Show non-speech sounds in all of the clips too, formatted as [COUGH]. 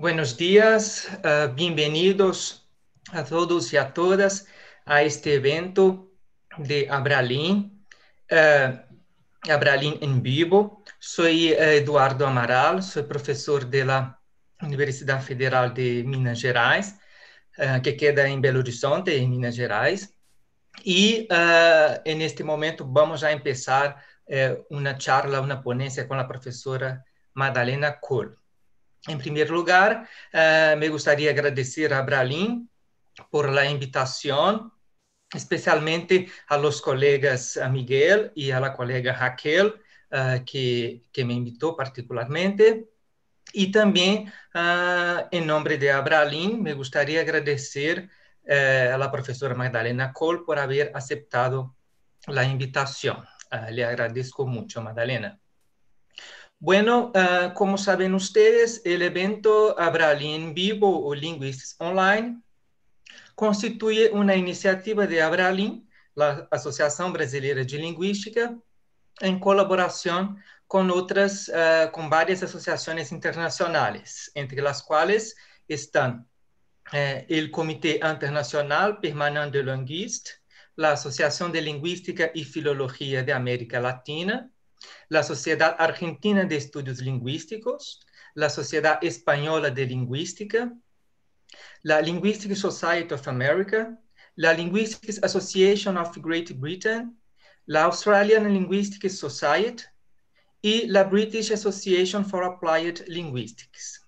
Buenos días, uh, bienvenidos a todos y a todas a este evento de Abralin, uh, Abralin en vivo. Soy uh, Eduardo Amaral, soy profesor de la Universidad Federal de Minas Gerais, que queda en Belo Horizonte, en Minas Gerais. Y en este momento vamos a empezar una charla, una ponencia con la profesora Madalena Kohl. En primer lugar, uh, me gustaría agradecer a Bralin por la invitación, especialmente a los colegas Miguel y a la colega Raquel, uh, que, que, me invitó particularmente. Y también, uh, en nombre de Abralin, me gustaría agradecer a la profesora Magdalena Cole por haber aceptado la invitación. le agradezco mucho, Magdalena. Bueno, uh, como saben ustedes, el evento Abralin Vivo o Linguistics Online. Constituye una iniciativa de Abralin, la Asociación Brasileira de Lingüística, en colaboración con otras, uh, con varias asociaciones internacionales, entre las cuales están uh, el Comité Internacional Permanente de Linguistes, la Asociación de Lingüística y Filología de América Latina, la Sociedad Argentina de Estudios Lingüísticos, la Sociedad Española de Lingüística, la Linguistic Society of America, la Linguistics Association of Great Britain, la Australian Linguistic Society y la British Association for Applied Linguistics.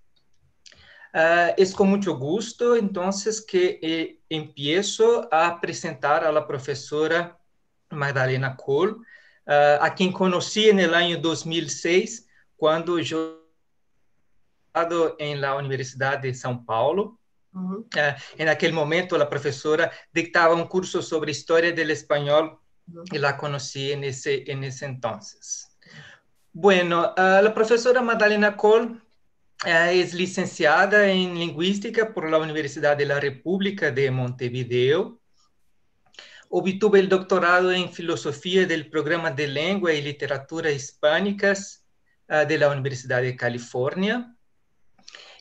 Uh, es con mucho gusto entonces que eh, empiezo a presentar a la profesora Magdalena Kohl, uh, a quem conheci no ano 2006, quando eu em la Universidade de São Paulo. Uhum. Uh, em aquele momento, a professora dictava um curso sobre história do espanhol uhum. e la conheci nesse nesse entonces. Bueno, uh, a professora Madalena Kohl é licenciada em Linguística por la Universidade da República de Montevideo obtuvo el doctorado en filosofía del programa de lengua y literatura hispánicas uh, de la Universidad de California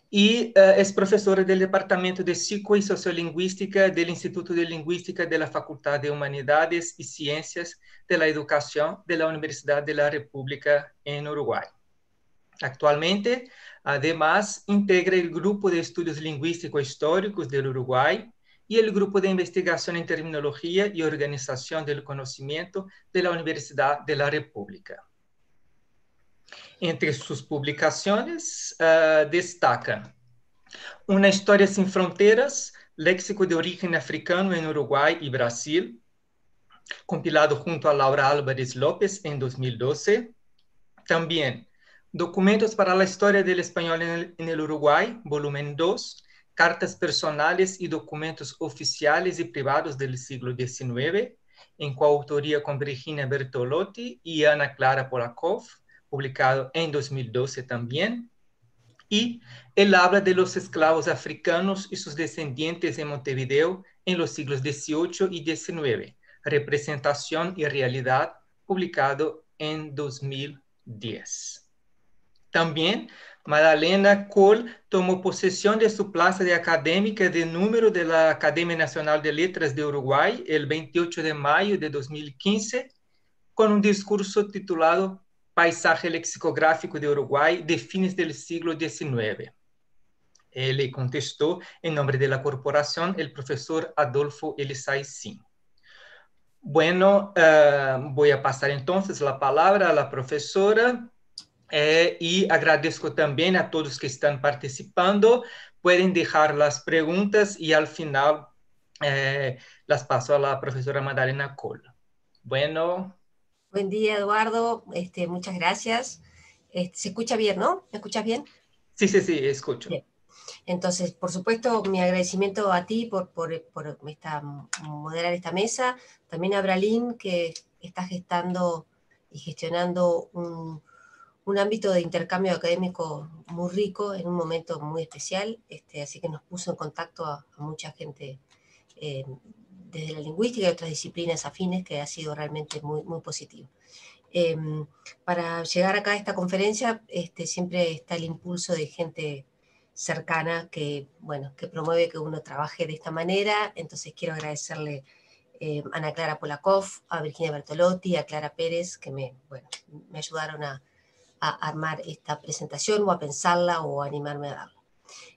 y uh, es profesora del Departamento de Psico y Sociolingüística del Instituto de Lingüística de la Facultad de Humanidades y Ciencias de la Educación de la Universidad de la República en Uruguay. Actualmente, además, integra el Grupo de Estudios Lingüísticos Históricos del Uruguay y el Grupo de Investigación en Terminología y Organización del Conocimiento de la Universidad de la República. Entre sus publicaciones uh, destacan Una historia sin fronteras, léxico de origen africano en Uruguay y Brasil, compilado junto a Laura Álvarez López en 2012. También Documentos para la Historia del Español en el Uruguay, volumen 2, cartas personales y documentos oficiales y privados del siglo XIX, en coautoría con Virginia Bertolotti y Ana Clara Polakov, publicado en 2012 también. Y él habla de los esclavos africanos y sus descendientes en Montevideo en los siglos XVIII y XIX, representación y realidad, publicado en 2010. También Madalena Kohl tomó posesión de su plaza de académica de número de la Academia Nacional de Letras de Uruguay el 28 de mayo de 2015 con un discurso titulado Paisaje lexicográfico de Uruguay de fines del siglo XIX. Él contestó en nombre de la corporación el profesor Adolfo Elisaicín. Bueno, uh, voy a pasar entonces la palabra a la profesora eh, y agradezco también a todos que están participando. Pueden dejar las preguntas y al final eh, las paso a la profesora Madalena Cole. Bueno. Buen día, Eduardo. Este, muchas gracias. Este, ¿Se escucha bien, no? ¿Me escuchas bien? Sí, sí, sí, escucho. Bien. Entonces, por supuesto, mi agradecimiento a ti por, por, por esta, moderar esta mesa, también a Bralín, que está gestando y gestionando un, un ámbito de intercambio académico muy rico en un momento muy especial, este, así que nos puso en contacto a, mucha gente eh, desde la lingüística y otras disciplinas afines, que ha sido realmente muy, muy positivo. Em, para llegar acá a esta conferencia, este, siempre está el impulso de gente cercana que, bueno, que promueve que uno trabaje de esta manera. Entonces quiero agradecerle eh, a Ana Clara Polakov, a Virginia Bertolotti, a Clara Pérez, que me, bueno, me ayudaron a, armar esta presentación o a pensarla o a animarme a darla.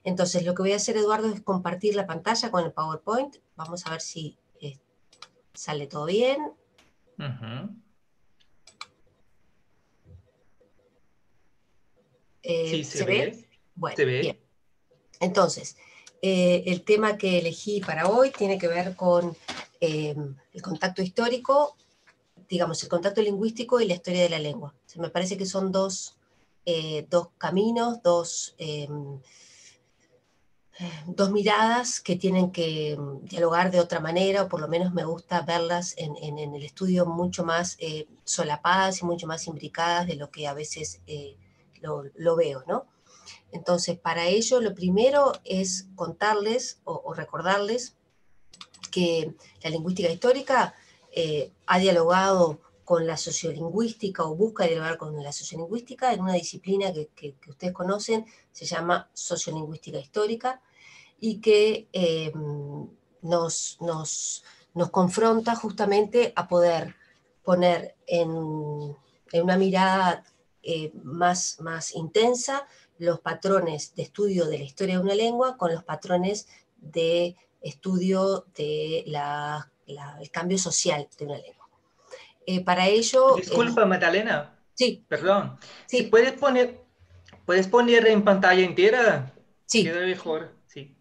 Entonces lo que voy a hacer, Eduardo, es compartir la pantalla con el PowerPoint. Vamos a ver si eh, sale todo bien. Eh, se, ve. Bueno, bien. Entonces, eh, el tema que elegí para hoy tiene que ver con el contacto histórico, digamos, el contacto lingüístico y la historia de la lengua. me parece que son dos, eh, dos caminos, dos, em, dos miradas que tienen que em, dialogar de otra manera, o por lo menos me gusta verlas en, el estudio mucho más eh, solapadas y mucho más imbricadas de lo que a veces lo, lo veo, ¿no? Entonces, para ello, lo primero es contarles o, recordarles que la lingüística histórica eh, ha dialogado con la sociolingüística o busca dialogar con la sociolingüística en una disciplina que, ustedes conocen, se llama sociolingüística histórica, y que eh, nos, confronta justamente a poder poner en, una mirada eh, más, más intensa los patrones de estudio de la historia de una lengua con los patrones de estudio de cambio social de una lengua. Eh, para ello... Disculpa, eh, Magdalena. Sí. Perdón. Sí. ¿Puedes poner, ¿Puedes poner en pantalla entera? Sí. Queda mejor, sí.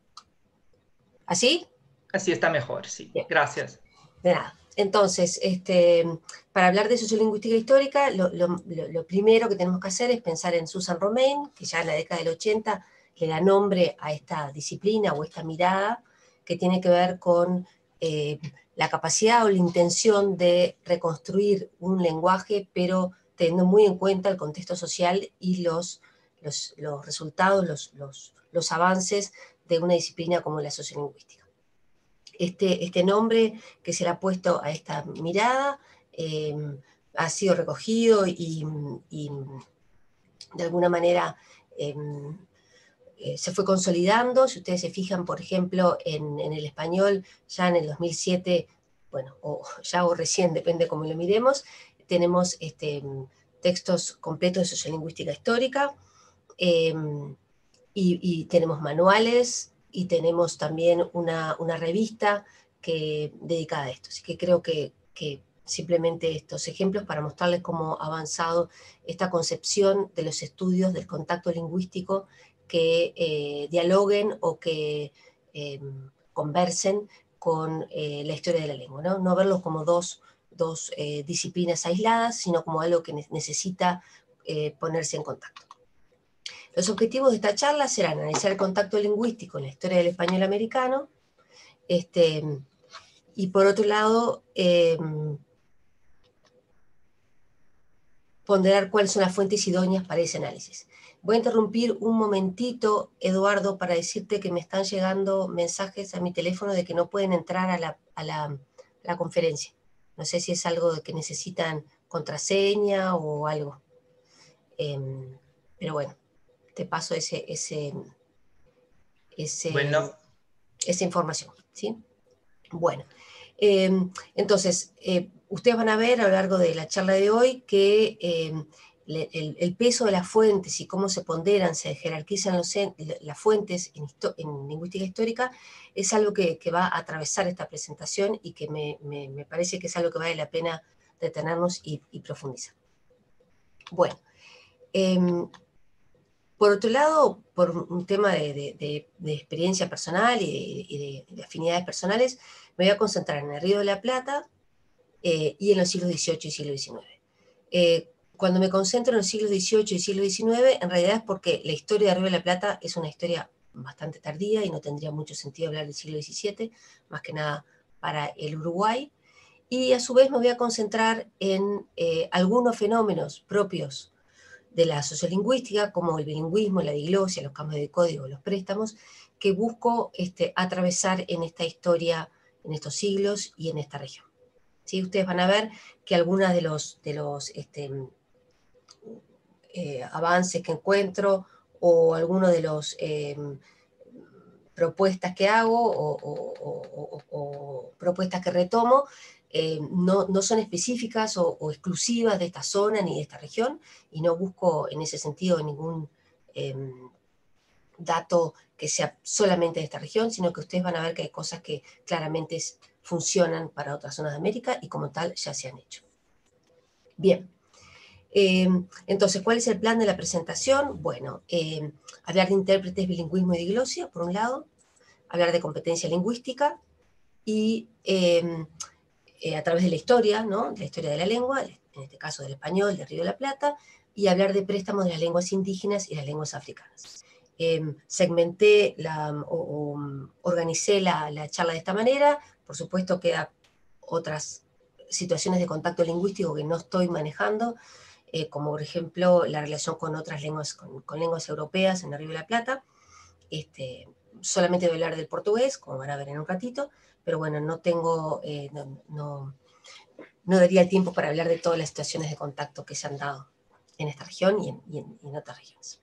¿Así? Así está mejor, sí. Gracias. De nada. Entonces, este, para hablar de sociolingüística histórica, lo, primero que tenemos que hacer es pensar en Susan Romain, que ya en la década del 80 le da nombre a esta disciplina o esta mirada, que tiene que ver con eh, la capacidad o la intención de reconstruir un lenguaje, pero teniendo muy en cuenta el contexto social y los, los, resultados, los avances de una disciplina como la sociolingüística. Este, este nombre que se ha puesto a esta mirada em, ha sido recogido y, de alguna manera em, eh, se fue consolidando. Si ustedes se fijan, por ejemplo, en, el español, ya en el 2007, bueno, o [LAUGHS] ya o recién, depende cómo lo miremos, tenemos este, textos completos de sociolingüística histórica em, y tenemos manuales y tenemos también una, revista que, dedicada a esto. Así que creo que, simplemente estos ejemplos para mostrarles cómo ha avanzado esta concepción de los estudios del contacto lingüístico que eh, dialoguen o que eh, conversen con eh, la historia de la lengua. No, no verlos como dos, dos disciplinas aisladas, sino como algo que necesita ponerse en contacto. Los objetivos de esta charla serán analizar el contacto lingüístico en la historia del español americano, este, y por otro lado, ponderar cuáles son las fuentes idóneas para ese análisis. Voy a interrumpir un momentito, Eduardo, para decirte que me están llegando mensajes a mi teléfono de que no pueden entrar a la, conferencia. No sé si es algo de que necesitan contraseña o algo. Em, pero bueno, te paso ese, ese, esa información. ¿sí? Bueno, em, entonces, eh, ustedes van a ver a lo largo de la charla de hoy que em, el, peso de las fuentes y cómo se ponderan, se jerarquizan las fuentes en, lingüística histórica es algo que, va a atravesar esta presentación y que me, parece que es algo que vale la pena detenernos y, profundizar. Bueno, em, por otro lado, por un tema de, experiencia personal y, de, afinidades personales, me voy a concentrar en el Río de la Plata eh, y en los siglos XVIII y siglo XIX. Eh, cuando me concentro en los siglos XVIII y siglo XIX, en realidad es porque la historia del Río de la Plata es una historia bastante tardía y no tendría mucho sentido hablar del siglo XVII, más que nada para el Uruguay. Y a su vez me voy a concentrar en eh, algunos fenómenos propios de la sociolingüística, como el bilingüismo, la diglosia, los cambios de código, los préstamos, que busco este, atravesar en esta historia, en estos siglos y en esta región. ¿Sí? Ustedes van a ver que algunos de los, de los este, eh, avances que encuentro o alguno de los propuestas que hago o, propuestas que retomo no, son específicas o, exclusivas de esta zona ni de esta región y no busco en ese sentido ningún em, dato que sea solamente de esta región, sino que ustedes van a ver que hay cosas que claramente funcionan para otras zonas de América y como tal ya se han hecho. Bien, em, entonces, ¿cuál es el plan de la presentación? Bueno, em, hablar de intérpretes, bilingüismo y diglosia, por un lado, hablar de competencia lingüística y em, eh, a través de la historia, ¿no? de la historia de la lengua, en este caso del español, del Río de la Plata, y hablar de préstamos de las lenguas indígenas y las lenguas africanas. Em, segmenté la, o, organicé la, charla de esta manera, por supuesto queda otras situaciones de contacto lingüístico que no estoy manejando, eh, como por ejemplo la relación con otras lenguas, con, lenguas europeas en el Río de la Plata. Este, solamente voy a hablar del portugués, como van a ver en un ratito, pero bueno, no tengo, eh, no, no, daría el tiempo para hablar de todas las situaciones de contacto que se han dado en esta región y en otras regiones.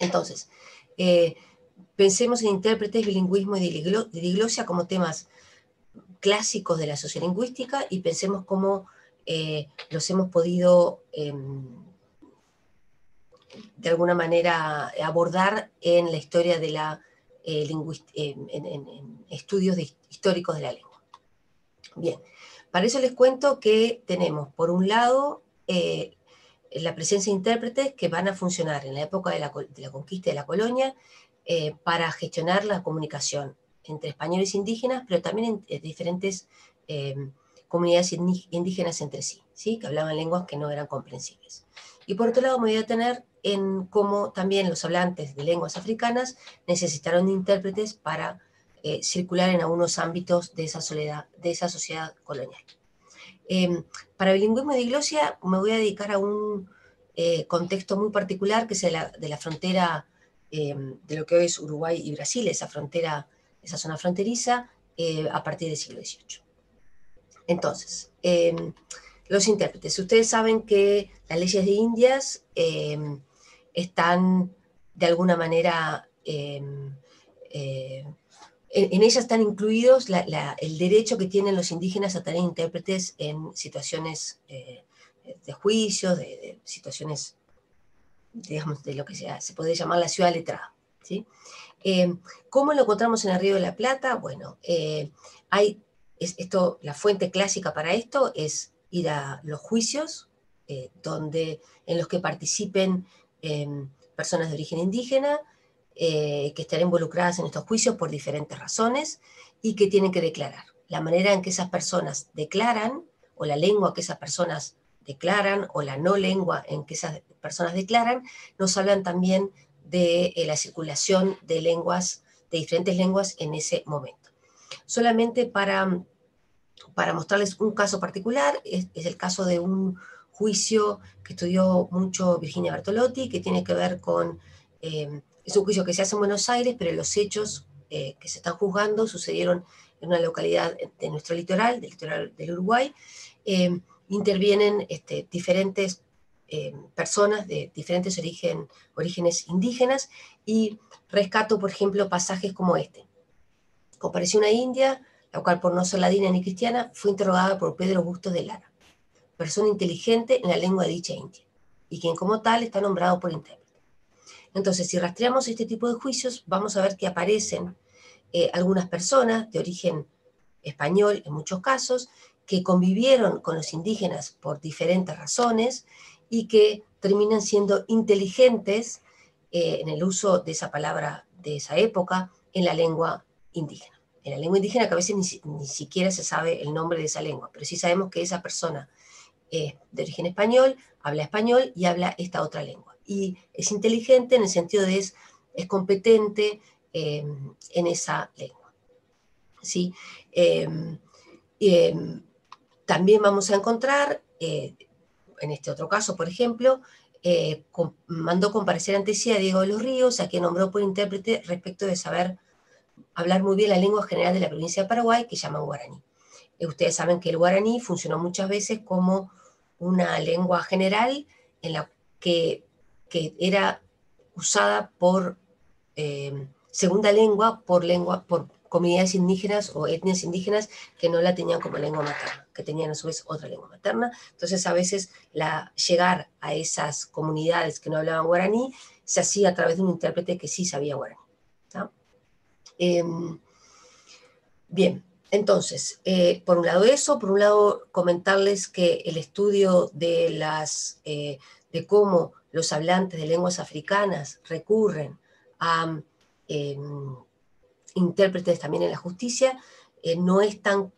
Entonces, eh, pensemos en intérpretes, bilingüismo y diglosia como temas clásicos de la sociolingüística y pensemos cómo eh, los hemos podido em, de alguna manera abordar en la historia de la eh, en, estudios históricos de la lengua. Bien, para eso les cuento que tenemos, por un lado, la presencia de intérpretes que van a funcionar en la época de la, conquista de la colonia eh, para gestionar la comunicación entre españoles e indígenas, pero también en, diferentes em, comunidades indígenas entre sí, sí, que hablaban lenguas que no eran comprensibles. Y por otro lado me voy a tener en cómo también los hablantes de lenguas africanas necesitaron de intérpretes para eh, circular en algunos ámbitos de esa, soledad, de esa sociedad colonial. Em, para bilingüismo y diglosia me voy a dedicar a un eh, contexto muy particular que es de la, frontera em, de lo que hoy es Uruguay y Brasil, esa frontera, esa zona fronteriza, eh, a partir del siglo XVIII. Entonces, em, los intérpretes. Ustedes saben que las leyes de Indias están de alguna manera eh, en, ellas están incluidos el derecho que tienen los indígenas a tener intérpretes en situaciones eh, de juicio, de, situaciones, digamos, de lo que sea, se puede llamar la ciudad letrada. ¿sí? ¿Cómo lo encontramos en el Río de la Plata? Bueno, eh, hay, esto, la fuente clásica para esto es ir a los juicios, donde, en los que participen personas de origen indígena, eh, que están involucradas en estos juicios por diferentes razones y que tienen que declarar. La manera en que esas personas declaran, o la lengua que esas personas declaran, o la no lengua en que esas personas declaran, nos hablan también de eh, la circulación de lenguas, de diferentes lenguas en ese momento. Solamente para, para mostrarles un caso particular, es, el caso de un juicio que estudió mucho Virginia Bertolotti, que tiene que ver con eh, es un juicio que se hace en Buenos Aires, pero los hechos eh, que se están juzgando sucedieron en una localidad de nuestro litoral, del litoral del Uruguay. Eh, intervienen este, diferentes personas de diferentes origen, orígenes indígenas y rescato, por ejemplo, pasajes como este. Compareció una india, la cual por no ser ladina ni cristiana, fue interrogada por Pedro Bustos de Lara, persona inteligente en la lengua de dicha india, y quien como tal está nombrado por intérprete. Entonces, si rastreamos este tipo de juicios, vamos a ver que aparecen eh, algunas personas de origen español, en muchos casos, que convivieron con los indígenas por diferentes razones y que terminan siendo inteligentes eh, en el uso de esa palabra de esa época en la lengua indígena. En la lengua indígena que a veces ni, siquiera se sabe el nombre de esa lengua, pero sí sabemos que esa persona es de origen español, habla español y habla esta otra lengua y es inteligente en el sentido de es, es competente em, en esa lengua. ¿sí? Em, em, también vamos a encontrar, eh, en este otro caso, por ejemplo, eh, mandó comparecer ante sí a Diego de los Ríos, a quien nombró por intérprete respecto de saber hablar muy bien la lengua general de la provincia de Paraguay, que llaman guaraní. Eh, ustedes saben que el guaraní funcionó muchas veces como una lengua general en la que que era usada por segunda lengua, por lengua, por comunidades indígenas o etnias indígenas que no la tenían como lengua materna, que tenían a su vez otra lengua materna. Entonces a veces la, llegar a esas comunidades que no hablaban guaraní se hacía a través de un intérprete que sí sabía guaraní. Em, bien, entonces, eh, por un lado eso, por un lado comentarles que el estudio de, las, eh, de cómo los hablantes de lenguas africanas recurren a em, intérpretes también en la justicia, eh, no es tan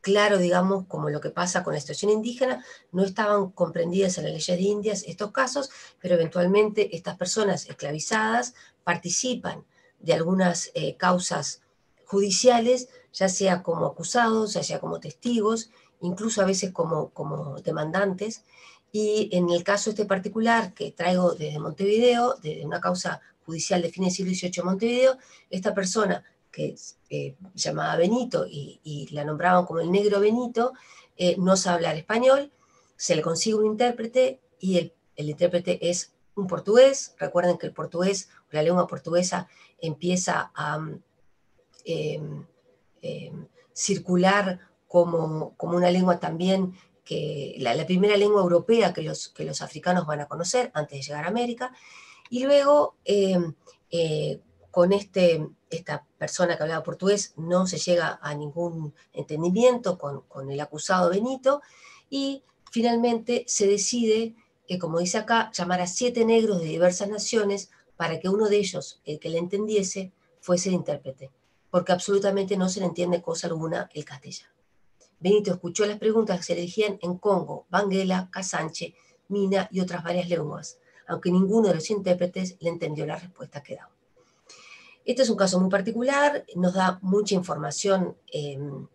claro, digamos, como lo que pasa con la situación indígena, no estaban comprendidas en las leyes de Indias estos casos, pero eventualmente estas personas esclavizadas participan de algunas eh, causas judiciales, ya sea como acusados, ya sea como testigos, incluso a veces como, como demandantes. Y en el caso este particular que traigo desde Montevideo, de una causa judicial de fines del siglo XVIII en Montevideo, esta persona que eh, llamaba Benito y, la nombraban como el negro Benito, eh, no sabe hablar español, se le consigue un intérprete y el, intérprete es un portugués. Recuerden que el portugués, la lengua portuguesa, empieza a em, em, circular como, como, una lengua también que la, primera lengua europea que los, que los africanos van a conocer antes de llegar a América. Y luego, em, eh, con este, esta persona que hablaba portugués no se llega a ningún entendimiento con, el acusado Benito y finalmente se decide, que como dice acá, llamar a siete negros de diversas naciones para que uno de ellos, el que le entendiese, fuese el intérprete, porque absolutamente no se le entiende cosa alguna el castellano. Benito escuchó las preguntas que se le dirigían en Congo, Banguela, Casanche, Mina y otras varias lenguas, aunque ninguno de los intérpretes le entendió la respuesta que daba. Este es un caso muy particular, nos da mucha información em,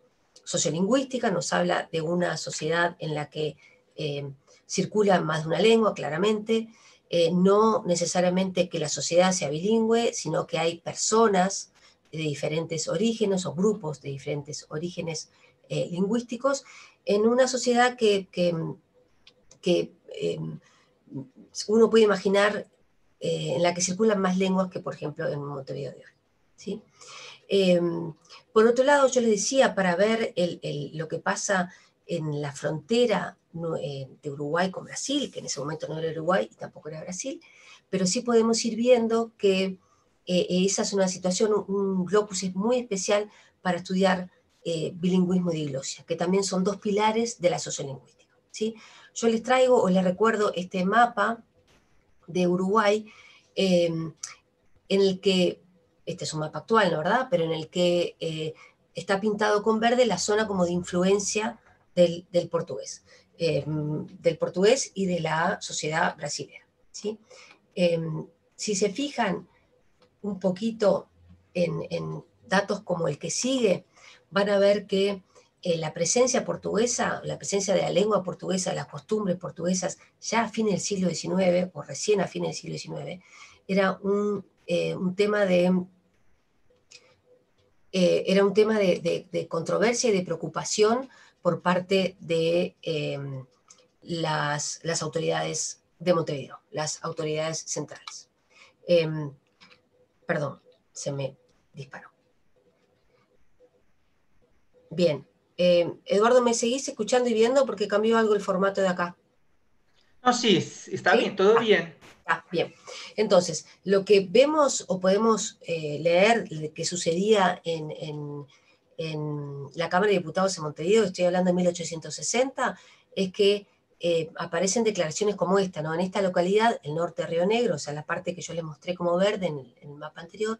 sociolingüística, nos habla de una sociedad en la que em, circula más de una lengua, claramente, eh, no necesariamente que la sociedad sea bilingüe, sino que hay personas de diferentes orígenes o grupos de diferentes orígenes eh, lingüísticos en una sociedad que, que, em, uno puede imaginar eh, en la que circulan más lenguas que, por ejemplo, en Montevideo de hoy. ¿sí? Em, por otro lado, yo les decía, para ver lo que pasa en la frontera eh, de Uruguay con Brasil, que en ese momento no era Uruguay y tampoco era Brasil, pero sí podemos ir viendo que eh, esa es una situación, un, locus muy especial para estudiar bilingüismo y diglosia, que también son dos pilares de la sociolingüística. ¿sí? Yo les traigo o les recuerdo este mapa de Uruguay, em, en el que, este es un mapa actual, ¿no verdad? Pero en el que eh, está pintado con verde la zona como de influencia del, portugués, em, del portugués y de la sociedad brasileña. ¿sí? Em, si se fijan un poquito en datos como el que sigue, van a ver que eh, la presencia portuguesa, la presencia de la lengua portuguesa, las costumbres portuguesas, ya a fines del siglo XIX, o recién a fines del siglo XIX, era un, eh, tema de... Eh, era un tema de, controversia y de preocupación por parte de em, las, las, autoridades de Montevideo, las autoridades centrales. Em, perdón, se me disparó. Bien, eh, Eduardo, ¿me seguís escuchando y viendo? Porque cambió algo el formato de acá. No, sí, está bien, todo bien. Ah, bien. Entonces, lo que vemos o podemos eh, leer que sucedía en, la Cámara de Diputados en Montevideo, estoy hablando de 1860, es que eh, aparecen declaraciones como esta, ¿no? En esta localidad, el norte de Río Negro, o sea, la parte que yo les mostré como verde en el, en el mapa anterior,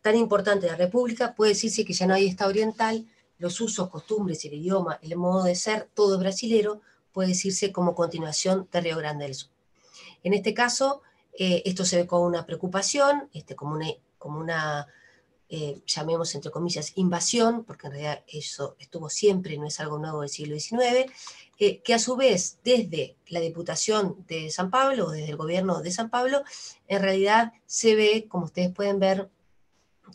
tan importante de la República, puede decirse que ya no hay Estado oriental, los usos, costumbres, el idioma, el modo de ser, todo brasilero, puede decirse como continuación de Río Grande del Sur. En este caso, eh, esto se ve como una preocupación, este, como una, como una eh, llamemos entre comillas, invasión, porque en realidad eso estuvo siempre, no es algo nuevo del siglo XIX, eh, que a su vez desde la Diputación de San Pablo, o desde el gobierno de San Pablo, en realidad se ve, como ustedes pueden ver,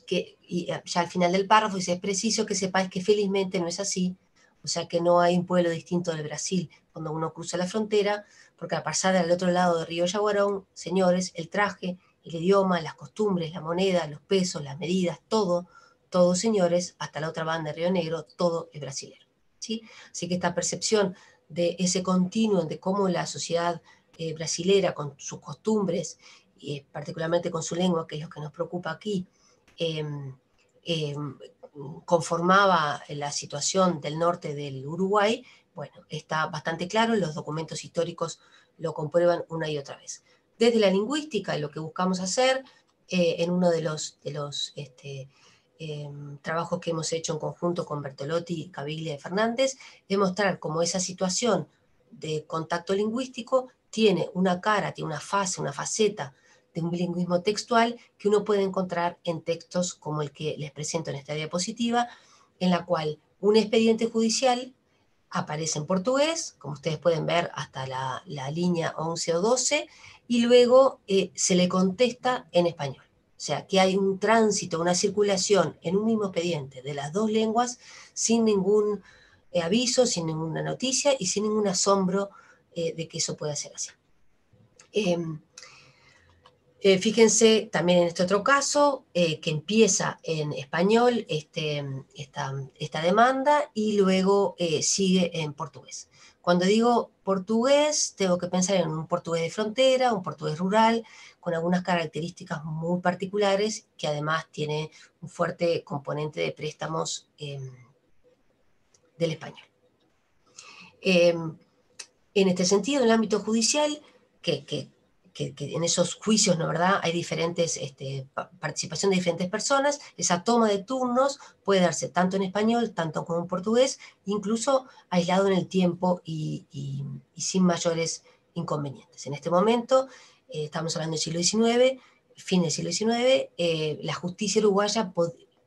que y eh, ya al final del párrafo dice, es preciso que sepáis que felizmente no es así, o sea que no hay un pueblo distinto del Brasil cuando uno cruza la frontera, porque a pasar al otro lado del río Yaguarón, señores, el traje el idioma, las costumbres, la moneda, los pesos, las medidas, todo, todo señores, hasta la otra banda de Río Negro, todo es brasilero. ¿sí? Así que esta percepción de ese continuo de cómo la sociedad eh, brasilera, con sus costumbres, y particularmente con su lengua, que es lo que nos preocupa aquí, em, em, conformaba la situación del norte del Uruguay, bueno, está bastante claro, los documentos históricos lo comprueban una y otra vez. Desde la lingüística, lo que buscamos hacer eh, en uno de los, este, em, trabajos que hemos hecho en conjunto con Bertolotti, Caviglia y Fernández, es mostrar cómo esa situación de contacto lingüístico tiene una cara, tiene una fase, una faceta de un bilingüismo textual que uno puede encontrar en textos como el que les presento en esta diapositiva, en la cual un expediente judicial aparece en portugués, como ustedes pueden ver hasta la, línea 11 o 12, y luego eh, se le contesta en español. O sea, que hay un tránsito, una circulación en un mismo expediente de las dos lenguas sin ningún eh, aviso, sin ninguna noticia y sin ningún asombro eh, de que eso pueda ser así. Em, fíjense también en este otro caso, que empieza en español este, esta, demanda y luego sigue en portugués. Cuando digo portugués, tengo que pensar en un portugués de frontera, un portugués rural, con algunas características muy particulares, que además tiene un fuerte componente de préstamos em, del español. Em, en este sentido, en el ámbito judicial, que, que que, en esos juicios, ¿no verdad? Hay diferentes, este, participación de diferentes personas, esa toma de turnos puede darse tanto en español, tanto como en portugués, incluso aislado en el tiempo y, sin mayores inconvenientes. En este momento, eh, estamos hablando del siglo XIX, fin del siglo XIX, eh, la justicia uruguaya,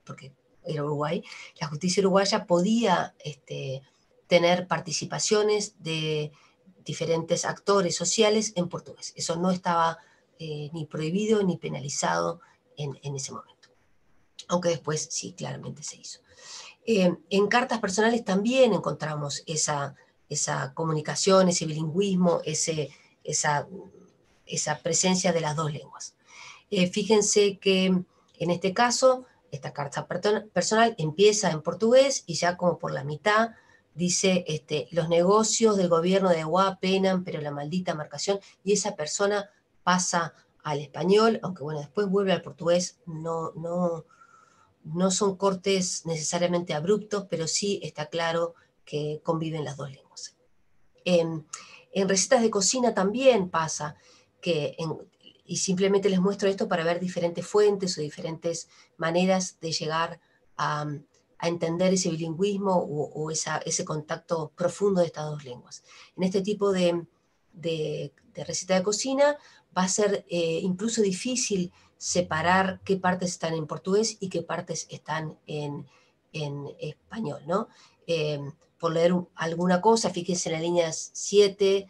porque era Uruguay, la justicia uruguaya podía este, tener participaciones de diferentes actores sociales en portugués. Eso no estaba eh, ni prohibido ni penalizado en, ese momento. Aunque después sí, claramente se hizo. Eh, en cartas personales también encontramos esa, esa comunicación, ese bilingüismo, ese, esa, esa presencia de las dos lenguas. Eh, fíjense que en este caso, esta carta personal empieza en portugués y ya como por la mitad dice, este, los negocios del gobierno de Agua penan, pero la maldita marcación, y esa persona pasa al español, aunque bueno, después vuelve al portugués, no, no, no son cortes necesariamente abruptos, pero sí está claro que conviven las dos lenguas. En, recetas de cocina también pasa que, y simplemente les muestro esto para ver diferentes fuentes o diferentes maneras de llegar a, a entender ese bilingüismo o, ese contacto profundo de estas dos lenguas. En este tipo de, receta de cocina va a ser eh, incluso difícil separar qué partes están en portugués y qué partes están en, español. ¿no? Eh, por leer alguna cosa, fíjense en la línea 7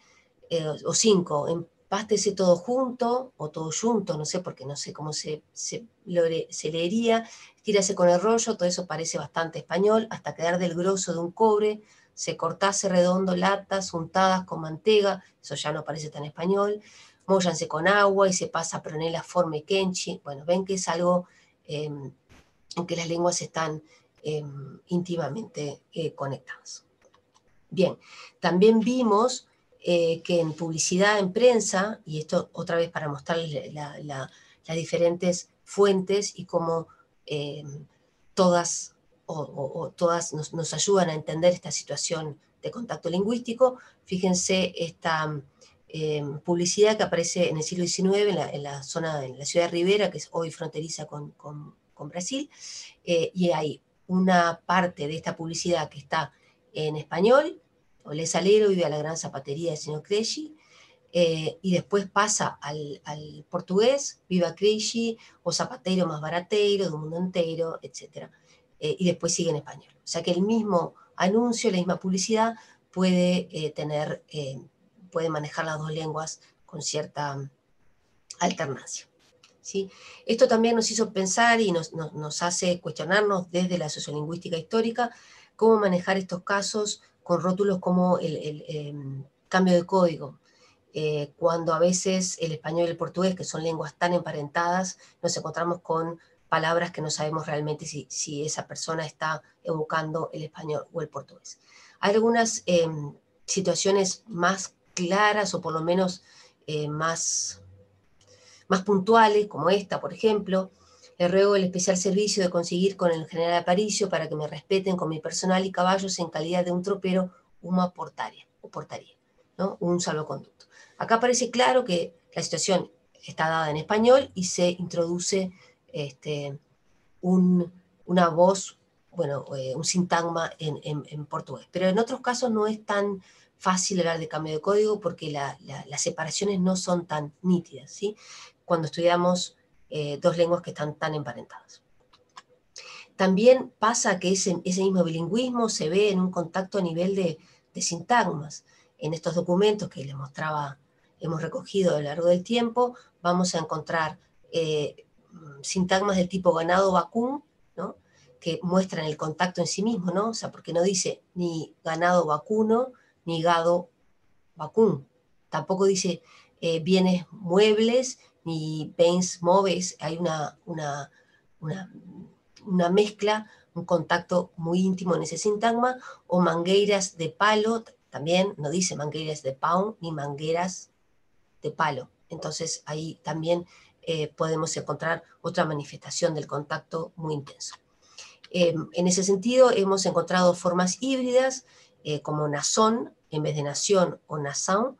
eh, o 5, en pástese todo junto o todo junto, no sé, porque no sé cómo se, se, leería, tírase con el rollo, todo eso parece bastante español, hasta quedar del grosso de un cobre, se cortase redondo latas untadas con mantega, eso ya no parece tan español, móllanse con agua y se pasa pronela forme kenchi, bueno, ven que es algo em, en que las lenguas están em, íntimamente eh, conectadas. Bien, también vimos eh, que en publicidad, en prensa, y esto otra vez para mostrarles las diferentes fuentes y cómo eh, todas, o, todas nos, ayudan a entender esta situación de contacto lingüístico. Fíjense esta eh, publicidad que aparece en el siglo XIX en la, zona, en la ciudad de Rivera, que es hoy fronteriza con, Brasil, y hay una parte de esta publicidad que está en español, Olé Salero vive a la gran zapatería del señor Cresci, eh, y después pasa al, portugués, viva Cresci, o zapatero más barateiro, de un mundo entero, etc. Eh, y después sigue en español. O sea que el mismo anuncio, la misma publicidad puede eh, tener, puede manejar las dos lenguas con cierta alternancia. ¿sí? Esto también nos hizo pensar y nos, nos hace cuestionarnos desde la sociolingüística histórica cómo manejar estos casos con rótulos como el, em, cambio de código. eh, cuando a veces el español y el portugués, que son lenguas tan emparentadas, nos encontramos con palabras que no sabemos realmente si, si esa persona está evocando el español o el portugués. Hay algunas em, situaciones más claras o por lo menos eh, más, más puntuales, como esta, por ejemplo. Le ruego el especial servicio de conseguir con el general Aparicio para que me respeten con mi personal y caballos en calidad de un tropero una portaria, o portaría, ¿no? un salvoconducto. Acá parece claro que la situación está dada en español y se introduce este, una voz, bueno, eh, un sintagma en, portugués. Pero en otros casos no es tan fácil hablar de cambio de código porque las separaciones no son tan nítidas, ¿sí? Cuando estudiamos eh, dos lenguas que están tan emparentadas. También pasa que ese, mismo bilingüismo se ve en un contacto a nivel de, sintagmas. En estos documentos que les mostraba hemos recogido a lo largo del tiempo, vamos a encontrar eh, sintagmas del tipo ganado vacuno, ¿no? que muestran el contacto en sí mismo, ¿no? O sea, porque no dice ni ganado vacuno, ni gado vacuno. Tampoco dice eh, bienes muebles, ni bens móviles. Hay una, una, una, mezcla, un contacto muy íntimo en ese sintagma, o mangueiras de palo, también no dice mangueiras de pound, ni mangueras de palo. Entonces ahí también eh, podemos encontrar otra manifestación del contacto muy intenso. Em, en ese sentido, hemos encontrado formas híbridas eh, como nazón en vez de nación o nación,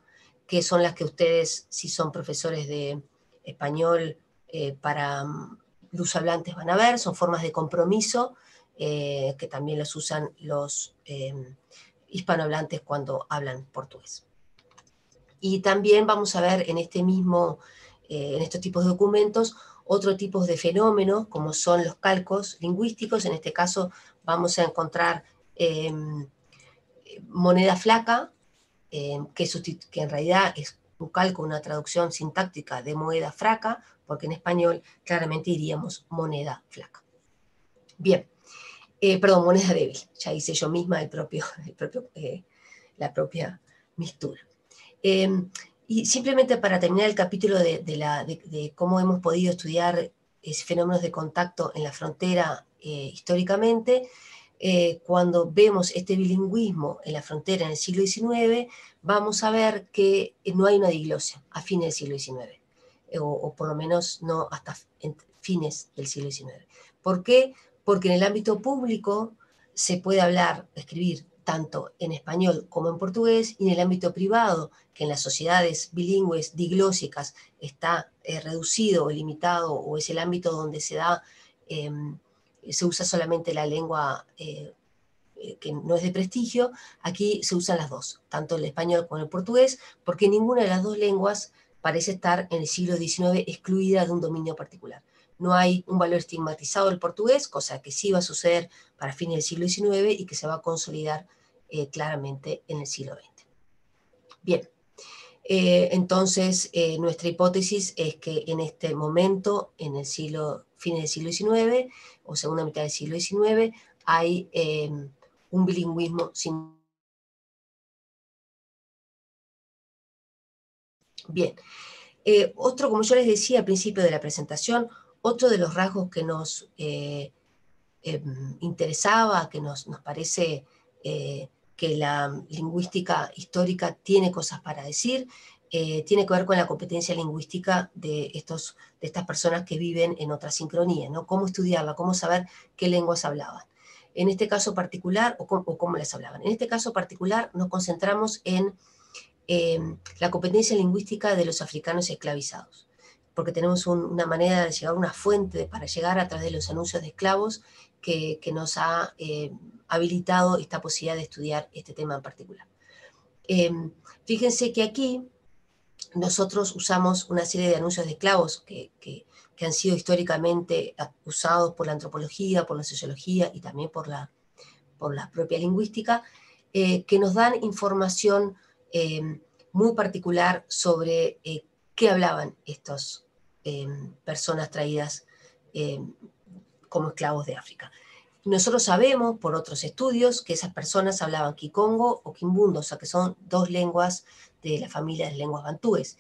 que son las que ustedes, si son profesores de español eh, para um, luz hablantes, van a ver, son formas de compromiso que también las usan los em, hispanohablantes cuando hablan portugués. Y también vamos a ver en este mismo, eh, en estos tipos de documentos, otros tipos de fenómenos, como son los calcos lingüísticos. En este caso vamos a encontrar em, moneda flaca, em, que, que en realidad es un calco, una traducción sintáctica de moneda fraca, porque en español claramente diríamos moneda flaca. Bien, eh, perdón, moneda débil, ya hice yo misma el propio, [LAUGHS] eh, la propia mistura. Em, y simplemente para terminar el capítulo de, cómo hemos podido estudiar fenómenos de contacto en la frontera eh, históricamente, cuando vemos este bilingüismo en la frontera en el siglo XIX, vamos a ver que no hay una diglosia a fines del siglo XIX, eh, o, por lo menos no hasta fines del siglo XIX. ¿Por qué? Porque en el ámbito público se puede hablar, escribir tanto en español como en portugués, y en el ámbito privado, que en las sociedades bilingües diglósicas está eh, reducido o limitado, o es el ámbito donde se da, em, se usa solamente la lengua eh, que no es de prestigio, aquí se usan las dos, tanto el español como el portugués, porque ninguna de las dos lenguas parece estar en el siglo XIX excluida de un dominio particular no hay un valor estigmatizado del portugués, cosa que sí va a suceder para fines del siglo XIX y que se va a consolidar eh, claramente en el siglo XX. Bien, eh, entonces eh, nuestra hipótesis es que en este momento, en el siglo, fines del siglo XIX o segunda mitad del siglo XIX, hay un bilingüismo sin... Bien, otro, como yo les decía al principio de la presentación, otro de los rasgos que nos em, interesaba, que nos, parece que la lingüística histórica tiene cosas para decir, eh, tiene que ver con la competencia lingüística de, estos, de estas personas que viven en otra sincronía, ¿no? Cómo estudiarla, cómo saber qué lenguas hablaban. En este caso particular, o, cómo, las hablaban. En este caso particular nos concentramos en em, la competencia lingüística de los africanos esclavizados, porque tenemos una manera de llegar una fuente para llegar a través de los anuncios de esclavos que, nos ha eh, habilitado esta posibilidad de estudiar este tema en particular. Em, fíjense que aquí nosotros usamos una serie de anuncios de esclavos que, han sido históricamente usados por la antropología, por la sociología y también por la, por la propia lingüística, eh, que nos dan información em, muy particular sobre eh, qué hablaban estas personas traídas como esclavos de África. Nosotros sabemos por otros estudios que esas personas hablaban kikongo o kimbundo, o sea que son dos lenguas de la familia de lenguas bantúes.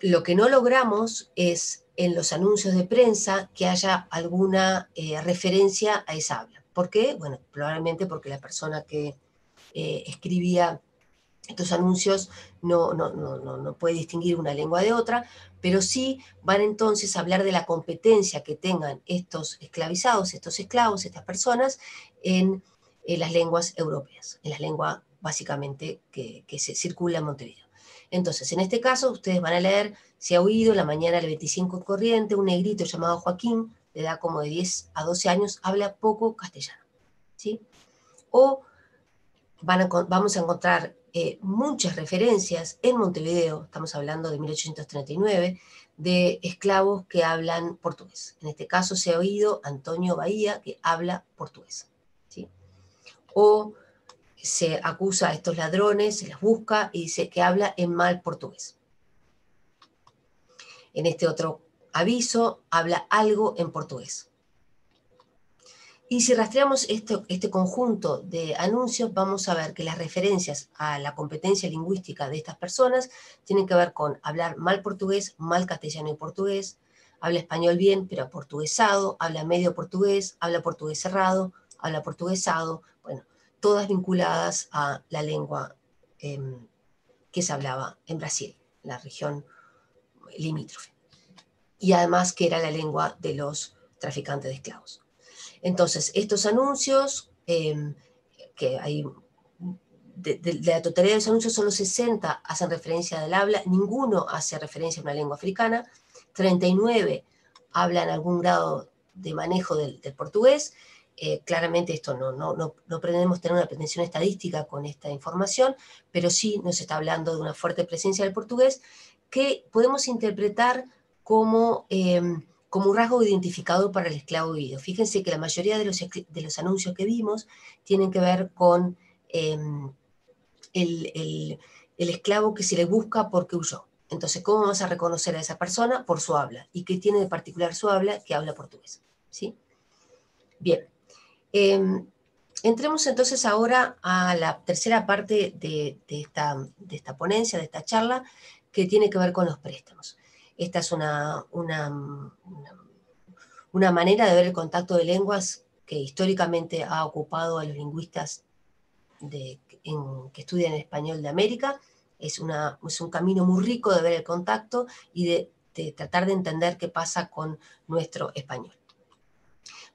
Lo que no logramos es en los anuncios de prensa que haya alguna eh, referencia a esa habla. ¿Por qué? Bueno, probablemente porque la persona que eh, escribía estos anuncios no, puede distinguir una lengua de otra, pero sí van entonces a hablar de la competencia que tengan estos esclavizados, estos esclavos, estas personas en, las lenguas europeas, en la lengua básicamente que, que se circula en Montevideo. Entonces, en este caso, ustedes van a leer, se ha oído la mañana del 25 corriente, un negrito llamado Joaquín, de edad como de 10 a 12 años, habla poco castellano. ¿sí? O van vamos a encontrar eh, muchas referencias en Montevideo, estamos hablando de 1839, de esclavos que hablan portugués. En este caso se ha oído Antonio Bahía, que habla portugués. ¿sí? O se acusa a estos ladrones, se les busca y dice que habla en mal portugués. En este otro aviso habla algo en portugués. Y si rastreamos este, este conjunto de anuncios, vamos a ver que las referencias a la competencia lingüística de estas personas tienen que ver con hablar mal portugués, mal castellano y portugués, habla español bien, pero portuguesado, habla medio portugués, habla portugués cerrado, habla portuguesado, bueno, todas vinculadas a la lengua em, que se hablaba en Brasil, la región limítrofe. Y además que era la lengua de los traficantes de esclavos. Entonces, estos anuncios, em, que hay, de, la totalidad de los anuncios, solo 60 hacen referencia al habla, ninguno hace referencia a una lengua africana, 39 hablan algún grado de manejo del, portugués. Eh, claramente esto no, no, no, pretendemos tener una pretensión estadística con esta información, pero sí nos está hablando de una fuerte presencia del portugués que podemos interpretar como em, como un rasgo identificado para el esclavo vivido. Fíjense que la mayoría de los, de los anuncios que vimos tienen que ver con em, el, esclavo que se le busca porque huyó. Entonces, ¿cómo vamos a reconocer a esa persona? Por su habla. ¿Y qué tiene de particular su habla? Que habla portugués. ¿sí? Bien. Em, entremos entonces ahora a la tercera parte de, esta, de esta ponencia, de esta charla, que tiene que ver con los préstamos. Esta es una, una, manera de ver el contacto de lenguas que históricamente ha ocupado a los lingüistas que estudian español de América. Es, una, es un camino muy rico de ver el contacto y de, tratar de entender qué pasa con nuestro español.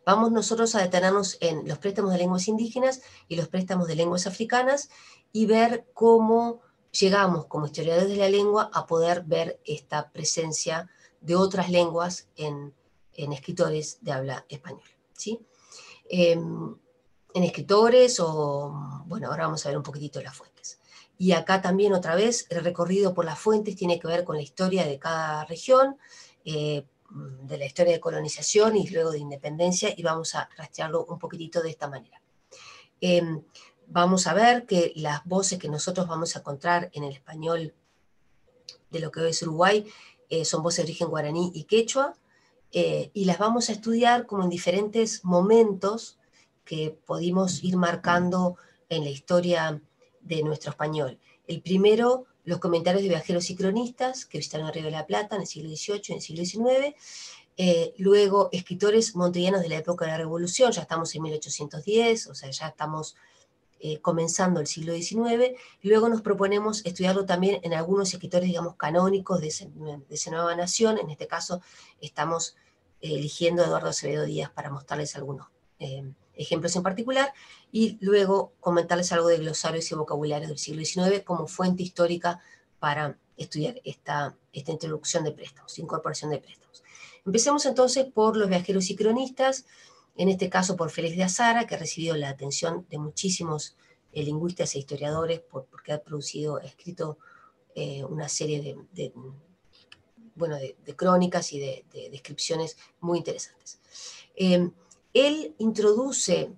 Vamos nosotros a detenernos en los préstamos de lenguas indígenas y los préstamos de lenguas africanas y ver cómo llegamos como historiadores de la lengua a poder ver esta presencia de otras lenguas en, escritores de habla española. ¿sí? Em, en escritores o, bueno, ahora vamos a ver un poquitito las fuentes. Y acá también otra vez el recorrido por las fuentes tiene que ver con la historia de cada región, eh, de la historia de colonización y luego de independencia, y vamos a rastrearlo un poquitito de esta manera. Em, vamos a ver que las voces que nosotros vamos a encontrar en el español de lo que hoy es Uruguay eh, son voces de origen guaraní y quechua, eh, y las vamos a estudiar como en diferentes momentos que pudimos ir marcando en la historia de nuestro español. El primero, los comentarios de viajeros y cronistas que visitaron el Río de la Plata en el siglo XVIII y en el siglo XIX. Eh, luego, escritores montevianos de la época de la Revolución, ya estamos en 1810, o sea, ya estamos eh, comenzando el siglo XIX, y luego nos proponemos estudiarlo también en algunos escritores, digamos, canónicos de, esa nueva nación, en este caso estamos eh, eligiendo a Eduardo Acevedo Díaz para mostrarles algunos ejemplos en particular, y luego comentarles algo de glosarios y vocabularios del siglo XIX como fuente histórica para estudiar esta, esta introducción de préstamos, incorporación de préstamos. Empecemos entonces por los viajeros y cronistas, en este caso por Félix de Azara, que ha recibido la atención de muchísimos eh, lingüistas e historiadores porque ha producido, ha escrito eh, una serie de, bueno, de, crónicas y de, descripciones muy interesantes. Em, él introduce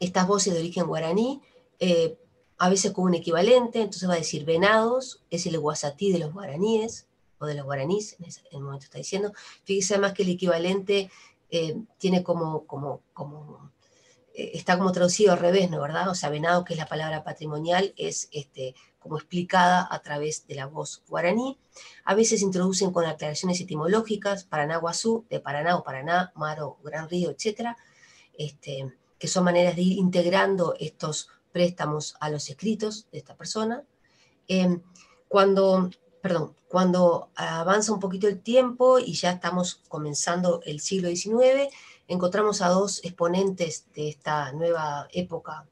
estas voces de origen guaraní, eh, a veces como un equivalente, entonces va a decir venados, es el guasatí de los guaraníes, o de los guaraníes, en, el momento está diciendo. Fíjese además que el equivalente eh, tiene como, como, como eh, está como traducido al revés, ¿no verdad? O sea, venado, que es la palabra patrimonial, es este, como explicada a través de la voz guaraní. A veces introducen con aclaraciones etimológicas, Paraná Guazú, de Paraná o Paraná, Mar o Gran Río, etc., este, que son maneras de ir integrando estos préstamos a los escritos de esta persona. Em, cuando, perdón, cuando avanza un poquito el tiempo y ya estamos comenzando el siglo XIX, encontramos a dos exponentes de esta nueva época,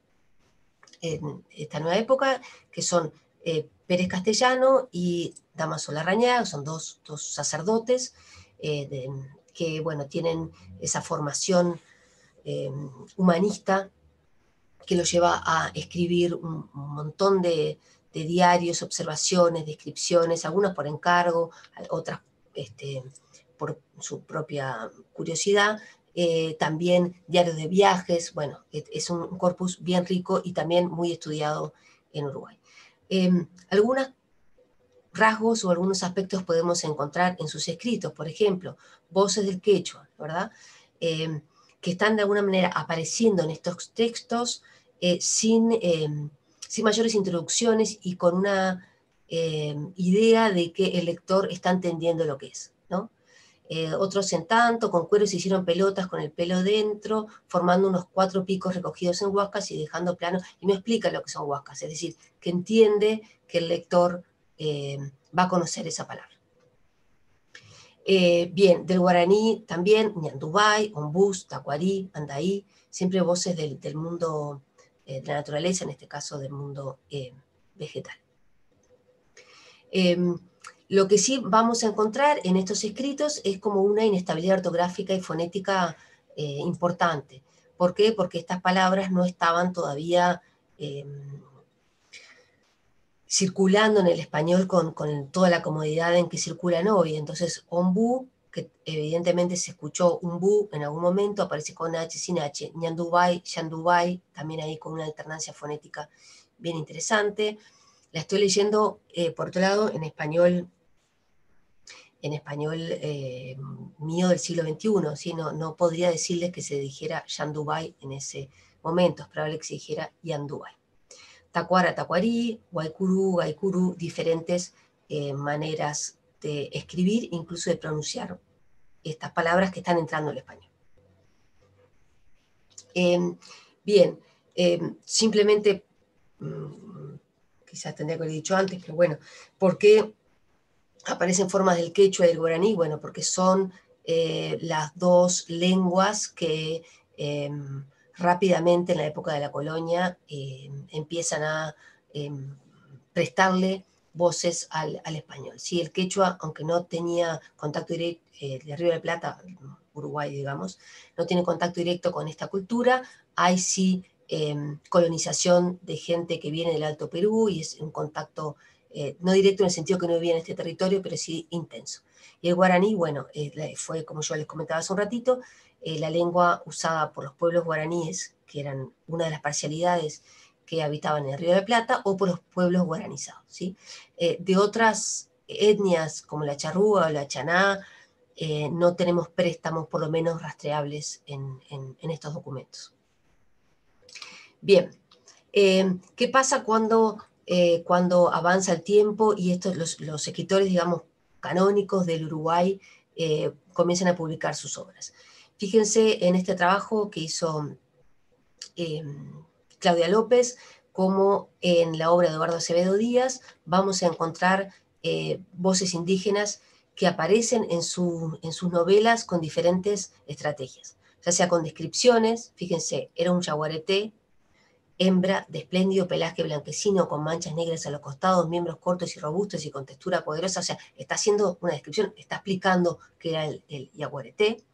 esta nueva época, que son eh, Pérez Castellano y Damaso Larrañaga, son dos, sacerdotes eh, que bueno, tienen esa formación eh, humanista que lo lleva a escribir un, montón de, diarios, observaciones, descripciones, algunas por encargo, otras este, por su propia curiosidad, eh, también diarios de viajes, bueno, es un corpus bien rico y también muy estudiado en Uruguay. Em, algunos rasgos o algunos aspectos podemos encontrar en sus escritos, por ejemplo, voces del quechua, ¿verdad? Em, que están de alguna manera apareciendo en estos textos eh, sin, em, sin mayores introducciones y con una idea de que el lector está entendiendo lo que es. Eh, otros en tanto, con cuero se hicieron pelotas con el pelo dentro, formando unos cuatro picos recogidos en huascas y dejando plano, y me explica lo que son huascas, es decir, que entiende que el lector eh, va a conocer esa palabra. Eh, bien, del guaraní también, ñandubay, ombús, tacuarí, andaí, siempre voces del, del mundo de la naturaleza, en este caso del mundo vegetal. Lo que sí vamos a encontrar en estos escritos es como una inestabilidad ortográfica y fonética eh, importante. ¿Por qué? Porque estas palabras no estaban todavía em, circulando en el español con, toda la comodidad en que circulan hoy. Entonces, ombu, que evidentemente se escuchó un bu en algún momento, aparece con H sin H. Ñandubai, Yandubai, también ahí con una alternancia fonética bien interesante. La estoy leyendo, eh, por otro lado, en español en español eh, mío del siglo XXI, ¿sí? no, no, podría decirles que se dijera Yandubai en ese momento, es probable que se dijera Yandubai. Tacuara, tacuarí, guaicurú, gaikuru, diferentes eh, maneras de escribir, incluso de pronunciar estas palabras que están entrando al español. Em, bien, em, simplemente, mm, quizás tendría que haber dicho antes, pero bueno, ¿por qué aparecen formas del quechua y del guaraní, bueno, porque son eh, las dos lenguas que em, rápidamente en la época de la colonia em, empiezan a em, prestarle voces al, español. Sí, el quechua, aunque no tenía contacto directo, eh, de Río de Plata, Uruguay, digamos, no tiene contacto directo con esta cultura, hay sí colonización de gente que viene del Alto Perú y es un contacto eh, no directo en el sentido que no vivía en este territorio, pero sí intenso. Y el guaraní, bueno, eh, fue, como yo les comentaba hace un ratito, eh, la lengua usada por los pueblos guaraníes, que eran una de las parcialidades que habitaban en el Río de la Plata, o por los pueblos guaranizados. ¿sí? de otras etnias, como la charrúa o la chaná, no tenemos préstamos, por lo menos rastreables, en, en estos documentos. Bien, ¿qué pasa cuando eh, cuando avanza el tiempo y estos, los, escritores, digamos, canónicos del Uruguay eh, comienzan a publicar sus obras. Fíjense en este trabajo que hizo em, Claudia López, como en la obra de Eduardo Acevedo Díaz vamos a encontrar eh, voces indígenas que aparecen en, en sus novelas con diferentes estrategias, ya sea con descripciones, fíjense, era un yaguareté, hembra de espléndido pelaje blanquecino con manchas negras a los costados, miembros cortos y robustos y con textura poderosa. O sea, está haciendo una descripción, está explicando qué era el, el yaguareté.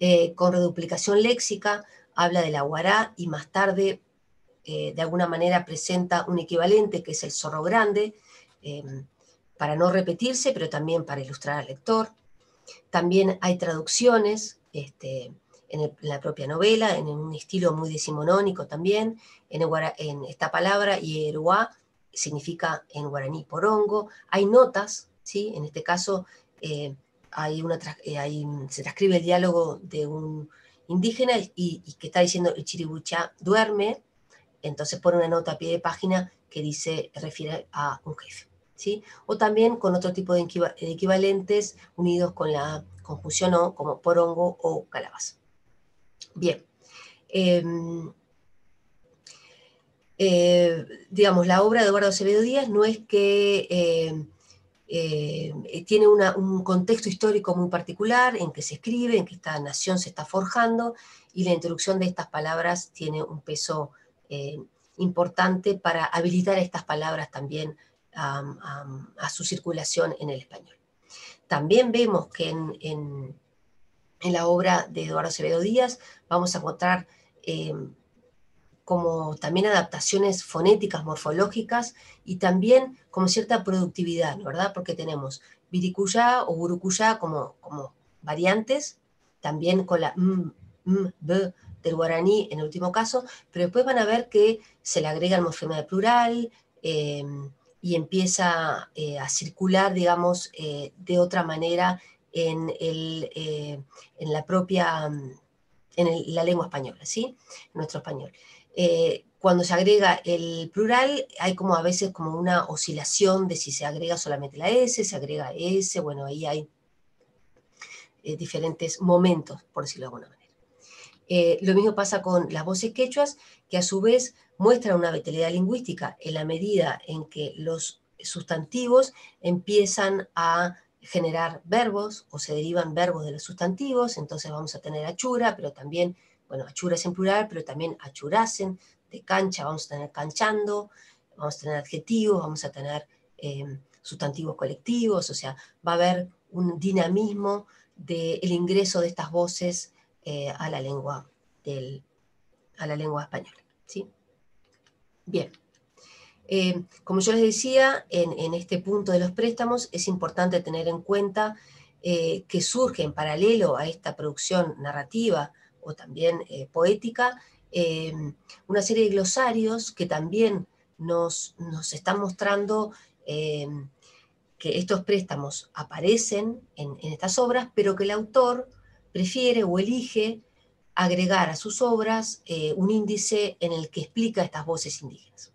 Eh, con reduplicación léxica, habla del aguará y más tarde, eh, de alguna manera, presenta un equivalente que es el zorro grande, eh, para no repetirse, pero también para ilustrar al lector. También hay traducciones. Este, en, la propia novela, en un estilo muy decimonónico también, en, esta palabra, Yeruá, significa en guaraní porongo, hay notas, ¿sí? en este caso eh, hay una, eh, se transcribe el diálogo de un indígena y, que está diciendo el chiribuchá duerme, entonces pone una nota a pie de página que dice, refiere a un jefe. ¿sí? O también con otro tipo de equivalentes unidos con la conjunción o, como porongo o calabaza. Bien. Em, eh, digamos, la obra de Eduardo Acevedo Díaz no es que eh, eh, tiene un contexto histórico muy particular en que se escribe, en que esta nación se está forjando, y la introducción de estas palabras tiene un peso importante para habilitar estas palabras también a, su circulación en el español. También vemos que en, la obra de Eduardo Acevedo Díaz vamos a encontrar eh, como también adaptaciones fonéticas, morfológicas y también como cierta productividad, ¿verdad? Porque tenemos viricuyá o burucuyá como, como variantes, también con la m, m, b del guaraní en el último caso, pero después van a ver que se le agrega el morfema de plural, eh, y empieza eh, a circular, digamos, de otra manera eh, en la propia, mm, en la lengua española, ¿sí? nuestro español. cuando se agrega el plural, hay como a veces como una oscilación de si se agrega solamente la S, se agrega S, bueno, ahí hay diferentes momentos, por decirlo de alguna manera. lo mismo pasa con las voces quechuas, que a su vez muestra una vitalidad lingüística en la medida en que los sustantivos empiezan a generar verbos o se derivan verbos de los sustantivos, entonces vamos a tener achura, pero también, bueno, achuras en plural, pero también achurasen, de cancha vamos a tener canchando, vamos a tener adjetivos, vamos a tener em, sustantivos colectivos, o sea, va a haber un dinamismo del ingreso de estas voces eh, a la lengua del, a la lengua española. ¿sí? Bien. Eh, como yo les decía, en, este punto de los préstamos es importante tener en cuenta eh, que surge en paralelo a esta producción narrativa o también eh, poética una serie de glosarios que también nos, están mostrando que estos préstamos aparecen en, estas obras, pero que el autor prefiere o elige agregar a sus obras un índice en el que explica estas voces indígenas.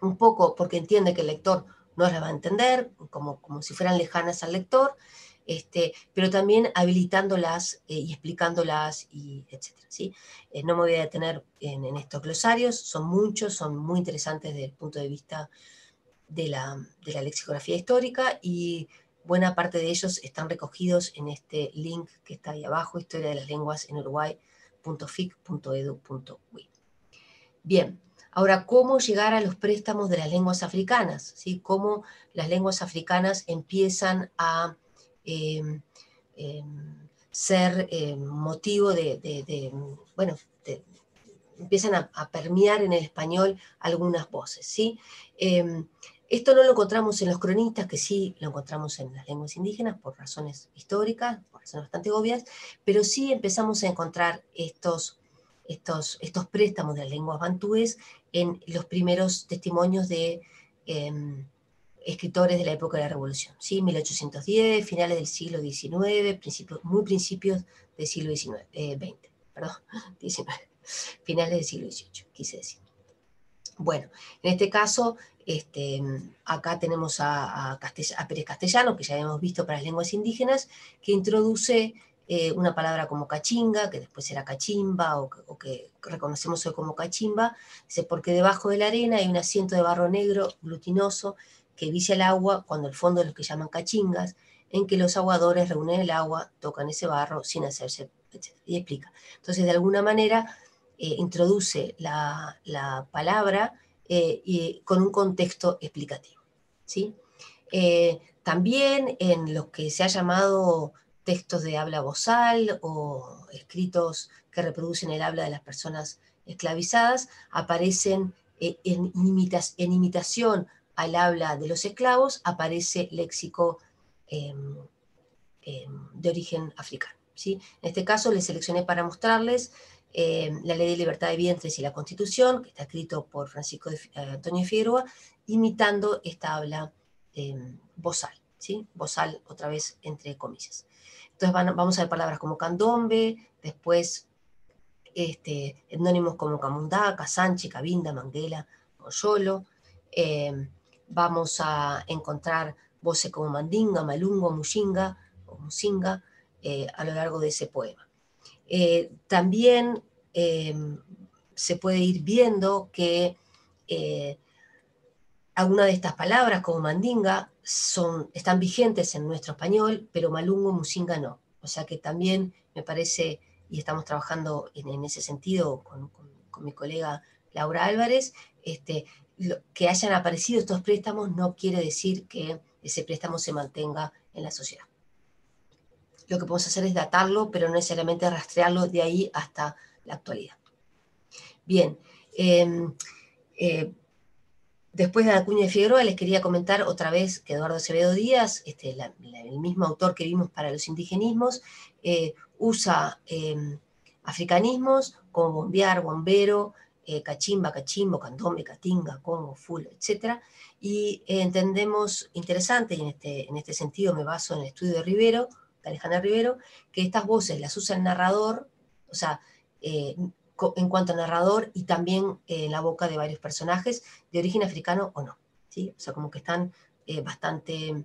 Un poco porque entiende que el lector no las va a entender, como, como si fueran lejanas al lector, este, pero también habilitándolas eh, y explicándolas, y etc. ¿sí? Eh, no me voy a detener en, estos glosarios, son muchos, son muy interesantes desde el punto de vista de la, de la lexicografía histórica y buena parte de ellos están recogidos en este link que está ahí abajo, historia de las lenguas en uruguay.fic.edu.uy. Bien, ahora, ¿cómo llegar a los préstamos de las lenguas africanas? ¿Sí? ¿Cómo las lenguas africanas empiezan a em, em, ser em, motivo de, bueno, empiezan a, permear en el español algunas voces, ¿sí? Esto no lo encontramos en los cronistas, que sí lo encontramos en las lenguas indígenas por razones históricas, por razones bastante obvias, pero sí empezamos a encontrar estos, estos, estos préstamos de las lenguas bantúes en los primeros testimonios de em, escritores de la época de la Revolución, ¿sí? 1810, finales del siglo XIX, principios, muy principios del siglo XIX, XX, eh, perdón, [LAUGHS] XIX, finales del siglo XVIII, quise decir. Bueno, en este caso este, acá tenemos a, Pérez Castellano, que ya habíamos visto para las lenguas indígenas, que introduce eh, una palabra como cachinga, que después era cachimba, o, que reconocemos hoy como cachimba, dice, porque debajo de la arena hay un asiento de barro negro glutinoso que vicia el agua cuando el fondo de los que llaman cachingas, en que los aguadores reúnen el agua, tocan ese barro sin hacerse, etc. Y explica. Entonces, de alguna manera, eh, introduce la, la palabra eh, y con un contexto explicativo. ¿sí? También en lo que se ha llamado textos de habla vozal o escritos que reproducen el habla de las personas esclavizadas, aparecen eh, en, en, imitación al habla de los esclavos, aparece léxico em, em, de origen africano. ¿sí? En este caso les seleccioné para mostrarles eh, la Ley de Libertad de Vientres y la Constitución, que está escrito por Francisco eh, Antonio Figueroa, imitando esta habla eh, bozal, ¿sí? Bozal, otra vez entre comillas. Entonces vamos a ver palabras como candombe, después este, etnónimos como Camundá, Sánchez, Cabinda, Manguela, Moyolo. Eh, vamos a encontrar voces como Mandinga, Malungo, Mushinga o Musinga eh, a lo largo de ese poema. Eh, también se puede ir viendo que algunas de estas palabras, como mandinga, son, están vigentes en nuestro español, pero malungo, musinga no. O sea que también me parece, y estamos trabajando en, ese sentido con, mi colega Laura Álvarez, este, que hayan aparecido estos préstamos no quiere decir que ese préstamo se mantenga en la sociedad. Lo que podemos hacer es datarlo, pero no necesariamente rastrearlo de ahí hasta la actualidad. Bien, em, eh, Después de Acuña de Figueroa les quería comentar otra vez que Eduardo Acevedo Díaz, este, el mismo autor que vimos para los indigenismos, eh, usa em, africanismos como bombear, bombero, eh, cachimba, cachimbo, candombe, catinga, congo, full, etc. Y eh, entendemos interesante, y en este, en este sentido me baso en el estudio de Rivero, de Alejandra Rivero, que estas voces las usa el narrador, o sea, en cuanto a narrador y también en la boca de varios personajes de origen africano o no. ¿sí? O sea, como que están eh, bastante,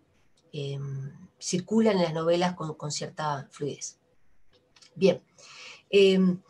em, circulan en las novelas con, cierta fluidez. Bien, em,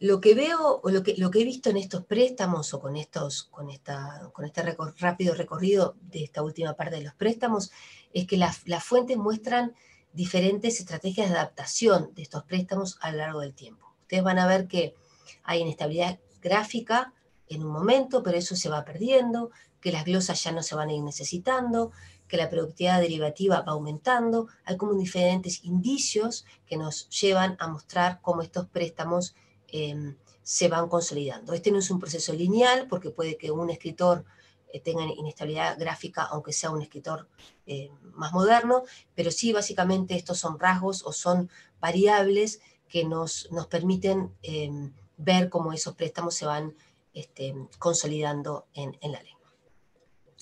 lo que veo, o lo que, lo que he visto en estos préstamos o con, estos, con, esta, con este rápido recorrido de esta última parte de los préstamos, es que las fuentes muestran diferentes estrategias de adaptación de estos préstamos a lo largo del tiempo. Ustedes van a ver que hay inestabilidad gráfica en un momento, pero eso se va perdiendo, que las glosas ya no se van a ir necesitando, que la productividad derivativa va aumentando. Hay como diferentes indicios que nos llevan a mostrar cómo estos préstamos em, se van consolidando. Este no es un proceso lineal porque puede que un escritor eh, tenga inestabilidad gráfica, aunque sea un escritor eh, más moderno, pero sí básicamente estos son rasgos o son variables que nos, nos permiten em, ver cómo esos préstamos se van este, consolidando en, la lengua.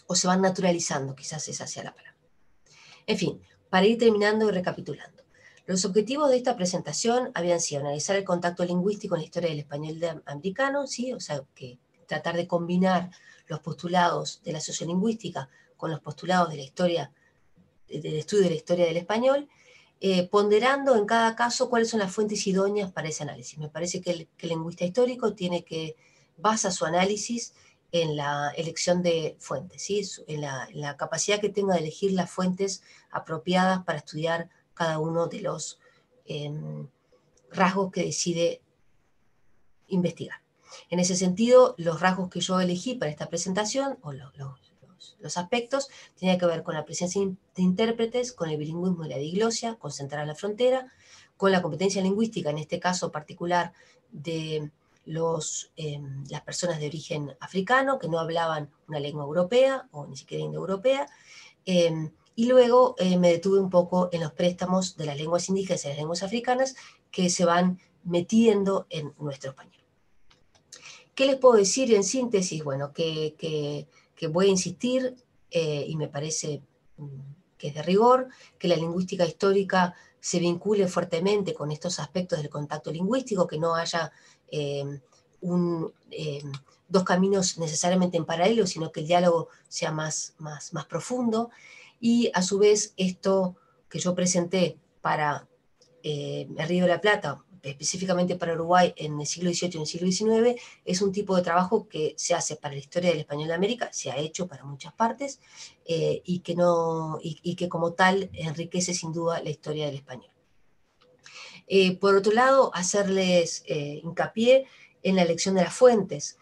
O se van naturalizando, quizás esa sea la palabra. En fin, para ir terminando y recapitulando. Los objetivos de esta presentación habían sido analizar el contacto lingüístico en la historia del español americano, ¿sí? o sea, que tratar de combinar los postulados de la sociolingüística con los postulados del estudio de la historia del español, eh, ponderando en cada caso cuáles son las fuentes idóneas para ese análisis. Me parece que el, lingüista histórico tiene que basa su análisis en la elección de fuentes, en, la, capacidad que tenga de elegir las fuentes apropiadas para estudiar cada uno de los em, rasgos que decide investigar. En ese sentido, los rasgos que yo elegí para esta presentación, o los aspectos, tenía que ver con la presencia de intérpretes, con el bilingüismo y la diglosia, con Central la Frontera, con la competencia lingüística, en este caso particular de los, em, las personas de origen africano que no hablaban una lengua europea o ni siquiera indoeuropea. Eh, y luego eh, me detuve un poco en los préstamos de las lenguas indígenas y las lenguas africanas que se van metiendo en nuestro español. ¿Qué les puedo decir en síntesis? Bueno, que que voy a insistir, eh, y me parece mm, que es de rigor, que la lingüística histórica se vincule fuertemente con estos aspectos del contacto lingüístico, que no haya eh, eh, dos caminos necesariamente en paralelo, sino que el diálogo sea más, más, más profundo. Y a su vez, esto que yo presenté para el Río de la Plata, específicamente para Uruguay en el siglo XVIII y en el siglo XIX, es un tipo de trabajo que se hace para la historia del español de América, se ha hecho para muchas partes, eh, y, que no, y, que como tal enriquece sin duda la historia del español. Eh, por otro lado, hacerles eh, hincapié en la elección de las fuentes,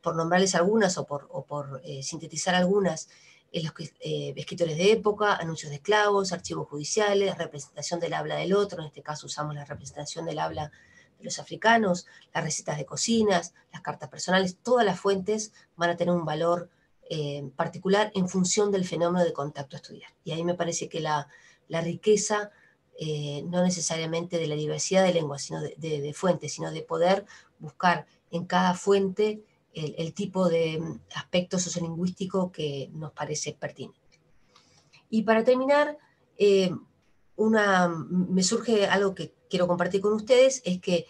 por nombrarles algunas o por, o por sintetizar algunas, en los eh, escritores de época, anuncios de esclavos, archivos judiciales, representación del habla del otro, en este caso usamos la representación del habla de los africanos, las recetas de cocinas, las cartas personales, todas las fuentes van a tener un valor eh, particular en función del fenómeno de contacto a estudiar. Y ahí me parece que la, riqueza, eh, no necesariamente de la diversidad de lenguas, sino de fuentes, sino de poder buscar en cada fuente el, tipo de mm, aspecto sociolingüístico que nos parece pertinente. Y para terminar, eh, una, me surge algo que quiero compartir con ustedes, es que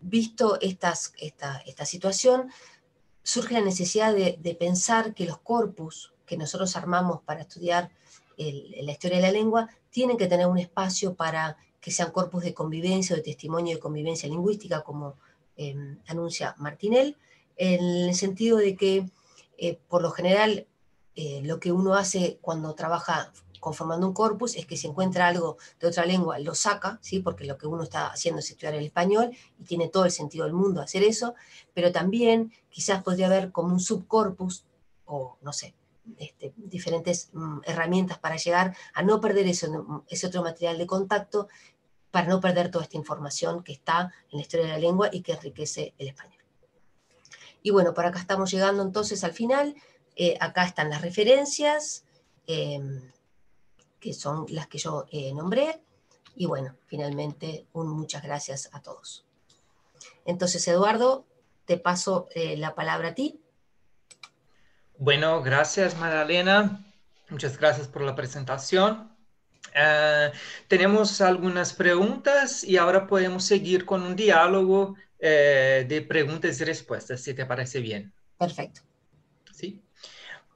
visto estas, esta, esta, situación, surge la necesidad de, pensar que los corpus que nosotros armamos para estudiar la historia de la lengua tienen que tener un espacio para que sean corpus de convivencia o de testimonio de convivencia lingüística, como em, anuncia Martinel, en el sentido de que, eh, por lo general, eh, lo que uno hace cuando trabaja conformando un corpus es que si encuentra algo de otra lengua, lo saca, ¿sí? porque lo que uno está haciendo es estudiar el español y tiene todo el sentido del mundo hacer eso, pero también quizás podría haber como un subcorpus o no sé, este, diferentes mm, herramientas para llegar a no perder eso, ese otro material de contacto, para no perder toda esta información que está en la historia de la lengua y que enriquece el español. Y bueno, por acá estamos llegando entonces al final. Eh, acá están las referencias. Em, que son las que yo eh, nombré. Y bueno, finalmente, muchas gracias a todos. Entonces, Eduardo, te paso eh, la palabra a ti. Bueno, gracias, Magdalena. Muchas gracias por la presentación. Eh, tenemos algunas preguntas y ahora podemos seguir con un diálogo de preguntas y respuestas, si te parece bien. Perfecto. Sí.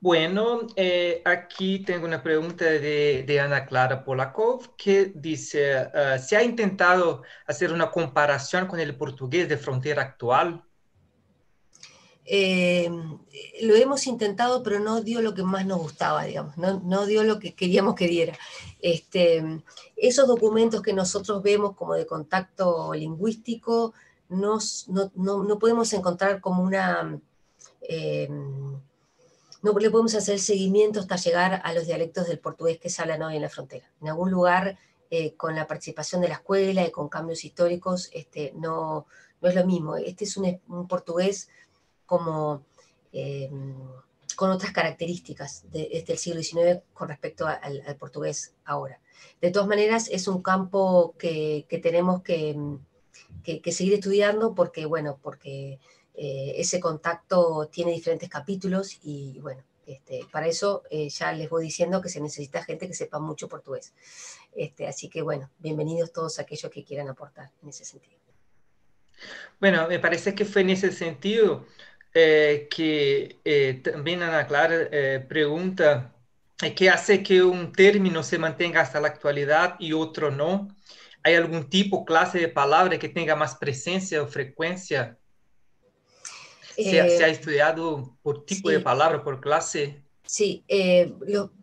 Bueno, eh, aquí tengo una pregunta de, Ana Clara Polakov que dice, uh, ¿se ha intentado hacer una comparación con el portugués de frontera actual? Eh, lo hemos intentado, pero no dio lo que más nos gustaba, digamos, no, dio lo que queríamos que diera. Este, esos documentos que nosotros vemos como de contacto lingüístico, no, no podemos encontrar como una... Eh, no le podemos hacer seguimiento hasta llegar a los dialectos del portugués que se hablan hoy en la frontera. En algún lugar, eh, con la participación de la escuela y con cambios históricos, este, no, no es lo mismo. Este es un, portugués como, em, con otras características de, este, del siglo XIX con respecto al, portugués ahora. De todas maneras, es un campo que, tenemos que, que, seguir estudiando porque, bueno, porque eh, ese contacto tiene diferentes capítulos y bueno, este, para eso eh, ya les voy diciendo que se necesita gente que sepa mucho portugués. Este, así que bueno, bienvenidos todos aquellos que quieran aportar en ese sentido. Bueno, me parece que fue en ese sentido eh, que también Ana Clara pregunta qué hace que un término se mantenga hasta la actualidad y otro no. ¿Hay algún tipo, clase de palabra que tenga más presencia o frecuencia ¿Se, ha eh, estudiado por tipo de palabra, por clase? Sí, eh,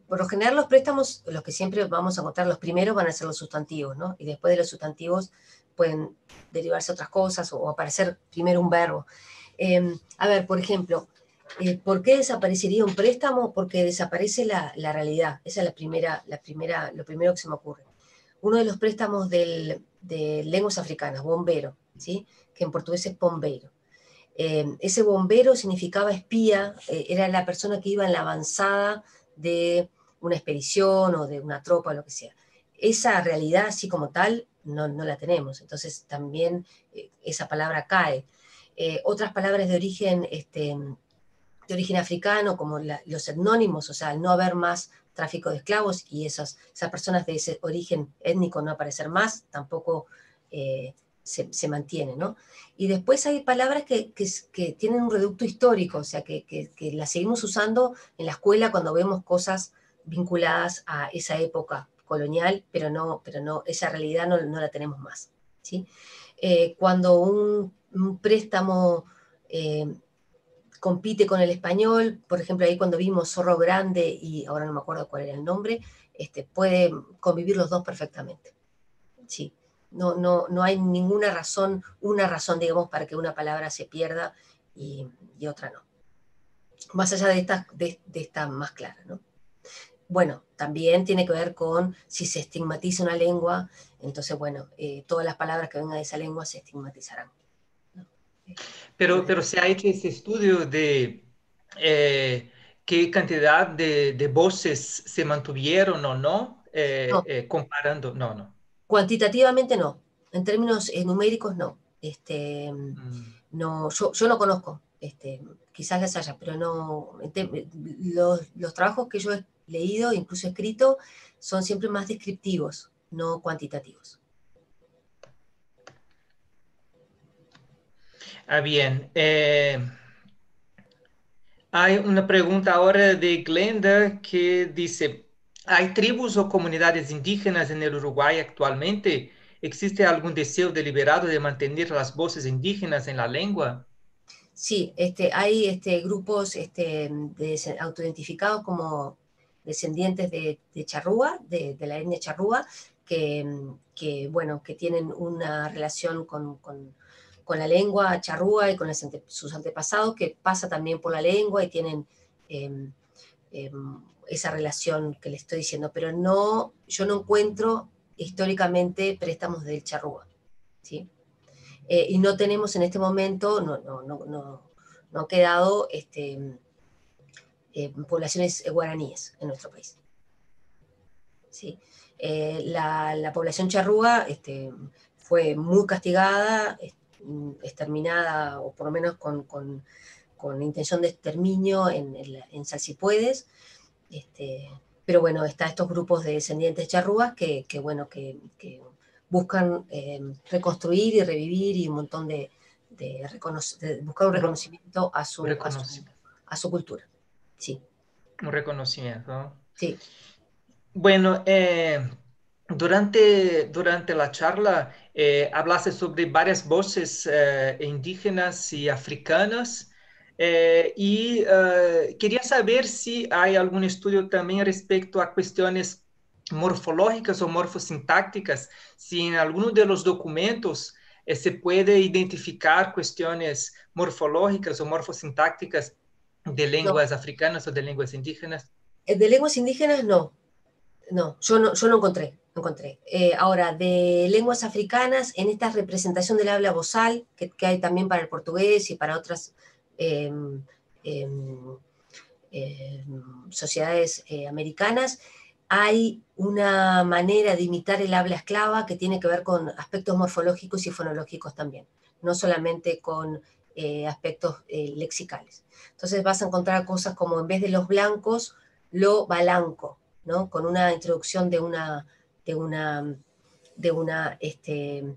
por lo general los préstamos, los que siempre vamos a contar, los primeros van a ser los sustantivos, ¿no? Y después de los sustantivos pueden derivarse otras cosas o, aparecer primero un verbo. Em, a ver, por ejemplo, eh, ¿por qué desaparecería un préstamo? Porque desaparece la, realidad. Esa es la primera, la primera, lo primero que se me ocurre. Uno de los préstamos del, de lenguas africanas, bombero, ¿sí? que en portugués es pombeiro. Eh, ese bombero significaba espía, eh, era la persona que iba en la avanzada de una expedición o de una tropa o lo que sea. Esa realidad así como tal no, la tenemos, entonces también eh, esa palabra cae. otras palabras de origen, este, de origen africano, como los etnónimos, o sea, no haber más tráfico de esclavos y esas, esas personas de ese origen étnico no aparecer más, tampoco se, mantiene, ¿no? Y después hay palabras que, tienen un reducto histórico, o sea, que, las seguimos usando en la escuela cuando vemos cosas vinculadas a esa época colonial, pero no, pero no esa realidad no, la tenemos más, ¿sí? Eh, cuando un, préstamo eh, compite con el español, por ejemplo, ahí cuando vimos Zorro Grande, y ahora no me acuerdo cuál era el nombre, este, puede convivir los dos perfectamente. Sí. No, no, no hay ninguna razón, una razón, digamos, para que una palabra se pierda y, otra no. Más allá de esta, de, esta más clara, ¿no? Bueno, también tiene que ver con si se estigmatiza una lengua, entonces, bueno, eh, todas las palabras que vengan de esa lengua se estigmatizarán. Pero, pero se ha hecho ese estudio de eh, qué cantidad de, voces se mantuvieron o no, eh, comparando, no, no. Cuantitativamente no, en términos eh, numéricos no. Este, mm. no yo, yo, no conozco, este, quizás las haya, pero no. Los, los, trabajos que yo he leído, incluso escrito, son siempre más descriptivos, no cuantitativos. Ah, bien. Eh, hay una pregunta ahora de Glenda que dice, ¿hay tribus o comunidades indígenas en el Uruguay actualmente? ¿Existe algún deseo deliberado de mantener las voces indígenas en la lengua? Sí, este, hay este, grupos este, autoidentificados como descendientes de, charrúa, de, la etnia charrúa, que, bueno, que tienen una relación con, la lengua charrúa y con sus antepasados, que pasa también por la lengua y tienen em, em, esa relación que le estoy diciendo, pero no, yo no encuentro históricamente préstamos del charrúa, ¿sí? Eh, y no tenemos en este momento, no, no, no, no, no ha quedado este, eh, poblaciones guaraníes en nuestro país. ¿Sí? Eh, la, población charrúa este, fue muy castigada, exterminada, o por lo menos con, con, intención de exterminio en, en, Salsipuedes. Este, pero bueno, está estos grupos de descendientes charrúas que, que bueno, que, que buscan eh, reconstruir y revivir y un montón de, buscar un reconocimiento a su, a su, cultura. Sí. Un reconocimiento. Sí. Bueno, eh, durante, durante la charla eh, hablaste sobre varias voces indígenas y africanas. y quería saber si hay algún estudio también respecto a cuestiones morfológicas o morfosintácticas, si en alguno de los documentos eh, se puede identificar cuestiones morfológicas o morfosintácticas de lenguas africanas o de lenguas indígenas. Eh, de lenguas indígenas no, no, yo no, yo no encontré. Encontré. Eh, ahora, de lenguas africanas, en esta representación del habla vozal, que, hay también para el portugués y para otras em, em, em, sociedades americanas, hay una manera de imitar el habla esclava que tiene que ver con aspectos morfológicos y fonológicos también, no solamente con eh, aspectos eh, lexicales. Entonces vas a encontrar cosas como en vez de los blancos, lo balanco, ¿no? con una introducción de, una, de, una, de, una, este,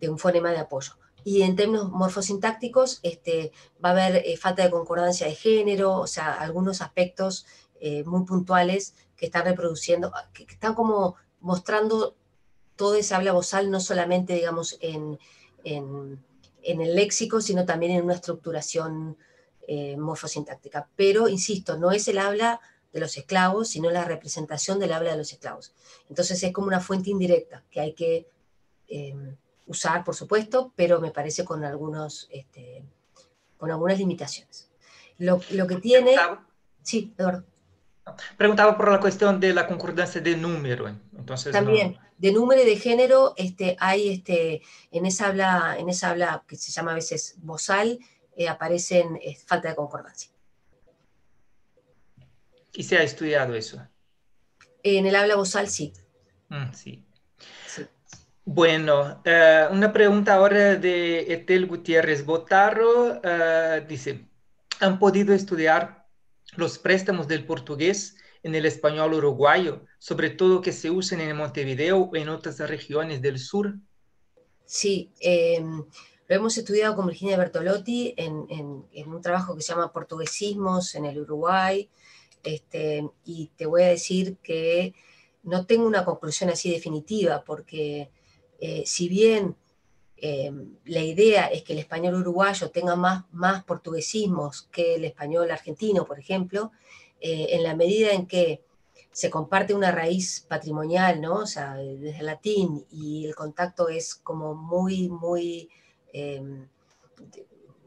de un fonema de apoyo. Y en términos morfosintácticos, este, va a haber eh, falta de concordancia de género, o sea, algunos aspectos muy puntuales que están reproduciendo, que están como mostrando todo ese habla vozal, no solamente, digamos, en, en, el léxico, sino también en una estructuración eh, morfosintáctica. Pero, insisto, no es el habla de los esclavos, sino la representación del habla de los esclavos. Entonces es como una fuente indirecta que hay que em, usar, por supuesto, pero me parece con, algunos, este, con algunas limitaciones. Lo, lo que tiene... Sí, Eduardo. Preguntaba por la cuestión de la concordancia de número. Entonces, También, de número y de género, este, hay este, en, esa habla, en esa habla que se llama a veces vozal, eh, aparecen eh, falta de concordancia. ¿Y se ha estudiado eso? En el habla vozal, sí. Mm, sí. Bueno, eh, una pregunta ahora de Etel Gutiérrez Botarro. dice, ¿han podido estudiar los préstamos del portugués en el español uruguayo, sobre todo que se usen en Montevideo o en otras regiones del sur? Sí, em, lo hemos estudiado con Virginia Bertolotti en, un trabajo que se llama Portuguesismos en el Uruguay, este, y te voy a decir que no tengo una conclusión así definitiva, porque eh, si bien Em, la idea es que el español uruguayo tenga más, más portuguesismos que el español argentino, por ejemplo, eh, en la medida en que se comparte una raíz patrimonial, ¿no? O sea, desde el latín y el contacto es como muy, muy, em,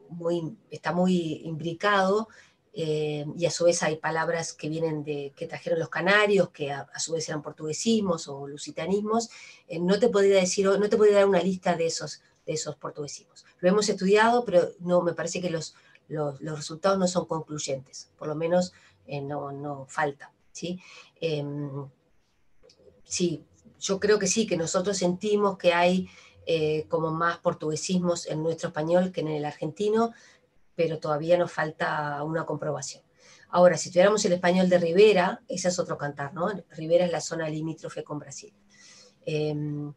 muy está muy imbricado, eh, y a su vez hay palabras que vienen de, que trajeron los canarios, que a, su vez eran portuguesismos o lusitanismos, eh, no te podría decir, no te podría dar una lista de esos, de esos portuguesismos. Lo hemos estudiado, pero no, me parece que los, los, resultados no son concluyentes, por lo menos eh, no, no, falta. ¿sí? Em, sí, yo creo que sí, que nosotros sentimos que hay como más portuguesismos en nuestro español que en el argentino, pero todavía nos falta una comprobación. Ahora, si tuviéramos el español de Rivera, ese es otro cantar, ¿no? Rivera es la zona limítrofe con Brasil. Em,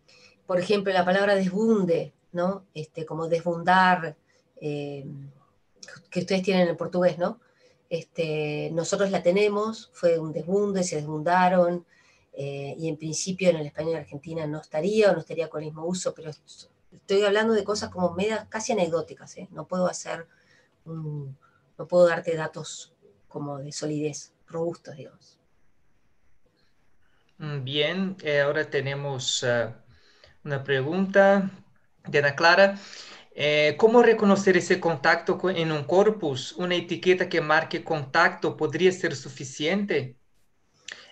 por ejemplo, la palabra desbunde, ¿no? Este, como desbundar, que ustedes tienen en portugués, ¿no? Este, nosotros la tenemos, fue un desbunde, se desbundaron, y en principio en el español de Argentina no estaría o no estaría con el mismo uso, pero estoy hablando de cosas como medias casi anecdóticas, no puedo hacer no puedo darte datos como de solidez, robustos, digamos. Mm, bien, eh, ahora tenemos eh, una pregunta de Ana Clara. Eh, ¿Cómo reconocer ese contacto en un corpus? ¿Una etiqueta que marque contacto podría ser suficiente?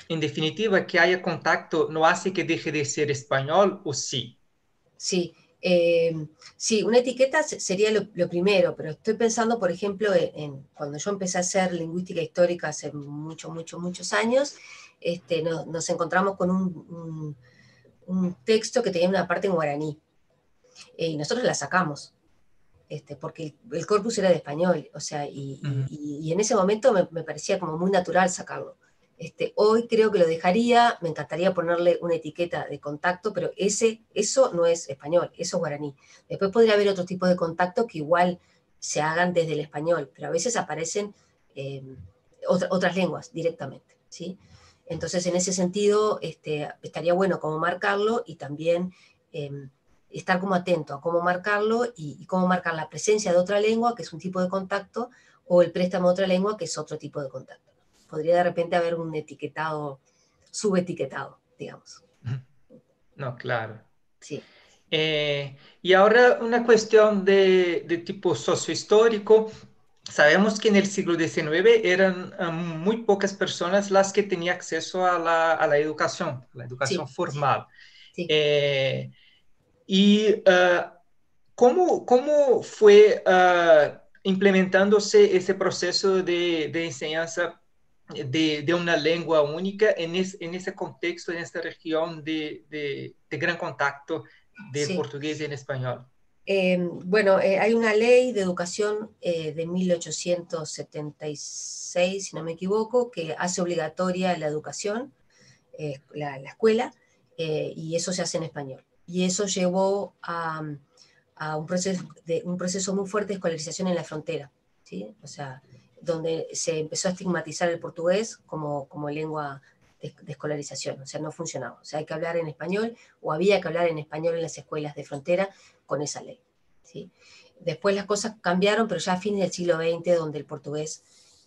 En definitiva, que haya contacto no hace que deje de ser español o sí. Sí, sí, una etiqueta sería lo, primero, pero estoy pensando, por ejemplo, en, cuando yo empecé a hacer lingüística histórica hace muchos, muchos, muchos años, este, nos encontramos con un, texto que tenía una parte en guaraní. Eh, y nosotros la sacamos, este, porque el, corpus era de español, o sea, y, en ese momento me, parecía como muy natural sacarlo. Este, hoy creo que lo dejaría, me encantaría ponerle una etiqueta de contacto, pero ese, eso no es español, eso es guaraní. Después podría haber otro tipo de contacto que igual se hagan desde el español, pero a veces aparecen eh, otras lenguas directamente. Entonces, en ese sentido, este, estaría bueno como marcarlo y también em, estar como atento a cómo marcarlo y, cómo marcar la presencia de otra lengua, que es un tipo de contacto, o el préstamo de otra lengua, que es otro tipo de contacto. Podría de repente haber un etiquetado, subetiquetado, digamos. No, claro. Sí. Eh, y ahora una cuestión de, de tipo sociohistórico. Sabemos que en el siglo XIX eran muy pocas personas las que tenían acceso a la, a la educación, la educación formal. Eh, ¿Y ah, ¿cómo, cómo, fue uh, implementándose ese proceso de, de enseñanza de, de, una lengua única en, en, ese contexto, en esta región de, de gran contacto del portugués y en español? Em, bueno, eh, hay una ley de educación eh, de 1876, si no me equivoco, que hace obligatoria la educación, eh, la, escuela, y eso se hace en español. Y eso llevó a, un, proceso de, un proceso muy fuerte de escolarización en la frontera, ¿sí? o sea, donde se empezó a estigmatizar el portugués como, como lengua de, escolarización, o sea, no funcionaba. O sea, hay que hablar en español o había que hablar en español en las escuelas de frontera con esa ley. ¿sí? Después las cosas cambiaron, pero ya a fines del siglo XX, donde el portugués,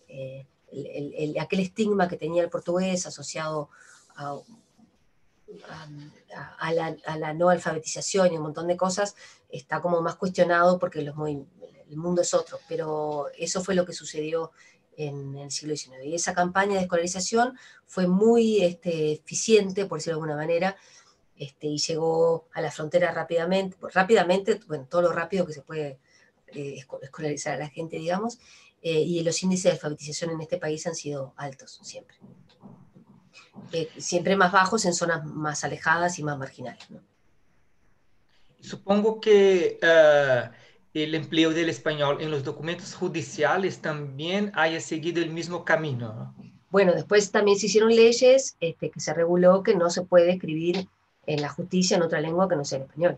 eh, el, aquel estigma que tenía el portugués asociado a, a, la, a, la, no alfabetización y un montón de cosas, está como más cuestionado porque los el mundo es otro, pero eso fue lo que sucedió en el siglo XIX. Y esa campaña de escolarización fue muy este, eficiente, por decirlo de alguna manera, este, y llegó a la frontera rápidamente, rápidamente, bueno, todo lo rápido que se puede eh, escolarizar a la gente, digamos, eh, y los índices de alfabetización en este país han sido altos siempre. Eh, siempre más bajos en zonas más alejadas y más marginales. Supongo que el empleo del español en los documentos judiciales también haya seguido el mismo camino. Bueno, después también se hicieron leyes este, que se reguló que no se puede escribir en la justicia en otra lengua que no sea el español.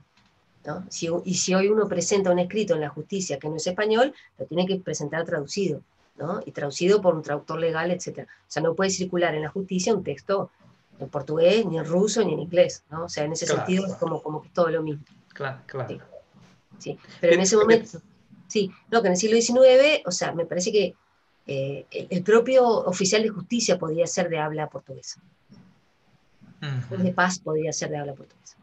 ¿no? y si hoy uno presenta un escrito en la justicia que no es español, lo tiene que presentar traducido, ¿no? y traducido por un traductor legal, etc. O sea, no puede circular en la justicia un texto en portugués, ni en ruso, ni en inglés. ¿no? O sea, en ese sentido es como, como que es todo lo mismo. Claro, claro. Sí. Pero en ese momento, sí, no, que en el siglo XIX, o sea, me parece que eh, el propio oficial de justicia podría ser de habla portuguesa de paz podría ser de habla portuguesa.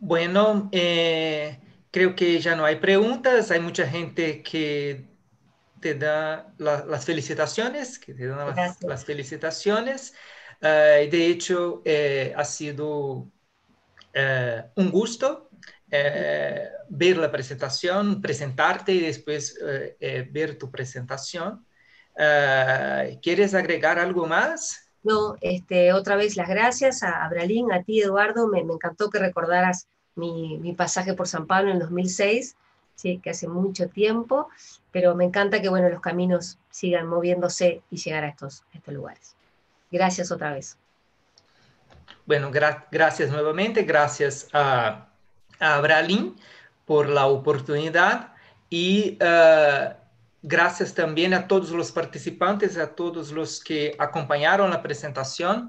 Bueno, eh, creo que ya no hay preguntas. Hay mucha gente que te da las felicitaciones, que te dan las, felicitaciones. Eh, de hecho, eh, ha sido un gusto ver la presentación, presentarte y después ver tu presentación. Eh, ¿Quieres agregar algo más? No, este, otra vez las gracias a Abralín, a ti Eduardo, me, encantó que recordaras mi, pasaje por San Pablo en 2006, ¿sí? que hace mucho tiempo, pero me encanta que bueno, los caminos sigan moviéndose y llegar a estos, estos lugares. Gracias otra vez. Bueno, gracias nuevamente, gracias a, a Abralín por la oportunidad y uh, gracias también a todos los participantes, a todos los que acompañaron la presentación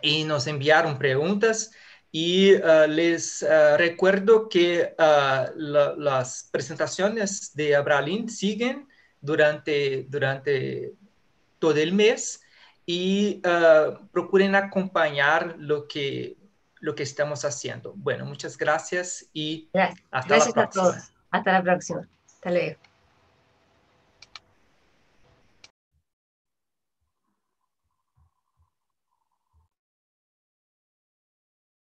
y nos enviaron preguntas. Y uh, les uh, recuerdo que la, las presentaciones de Abralin siguen durante, durante todo el mes y procuren acompañar lo que, lo que estamos haciendo. Bueno, muchas gracias y hasta la próxima. A todos. Hasta la próxima. Hasta luego.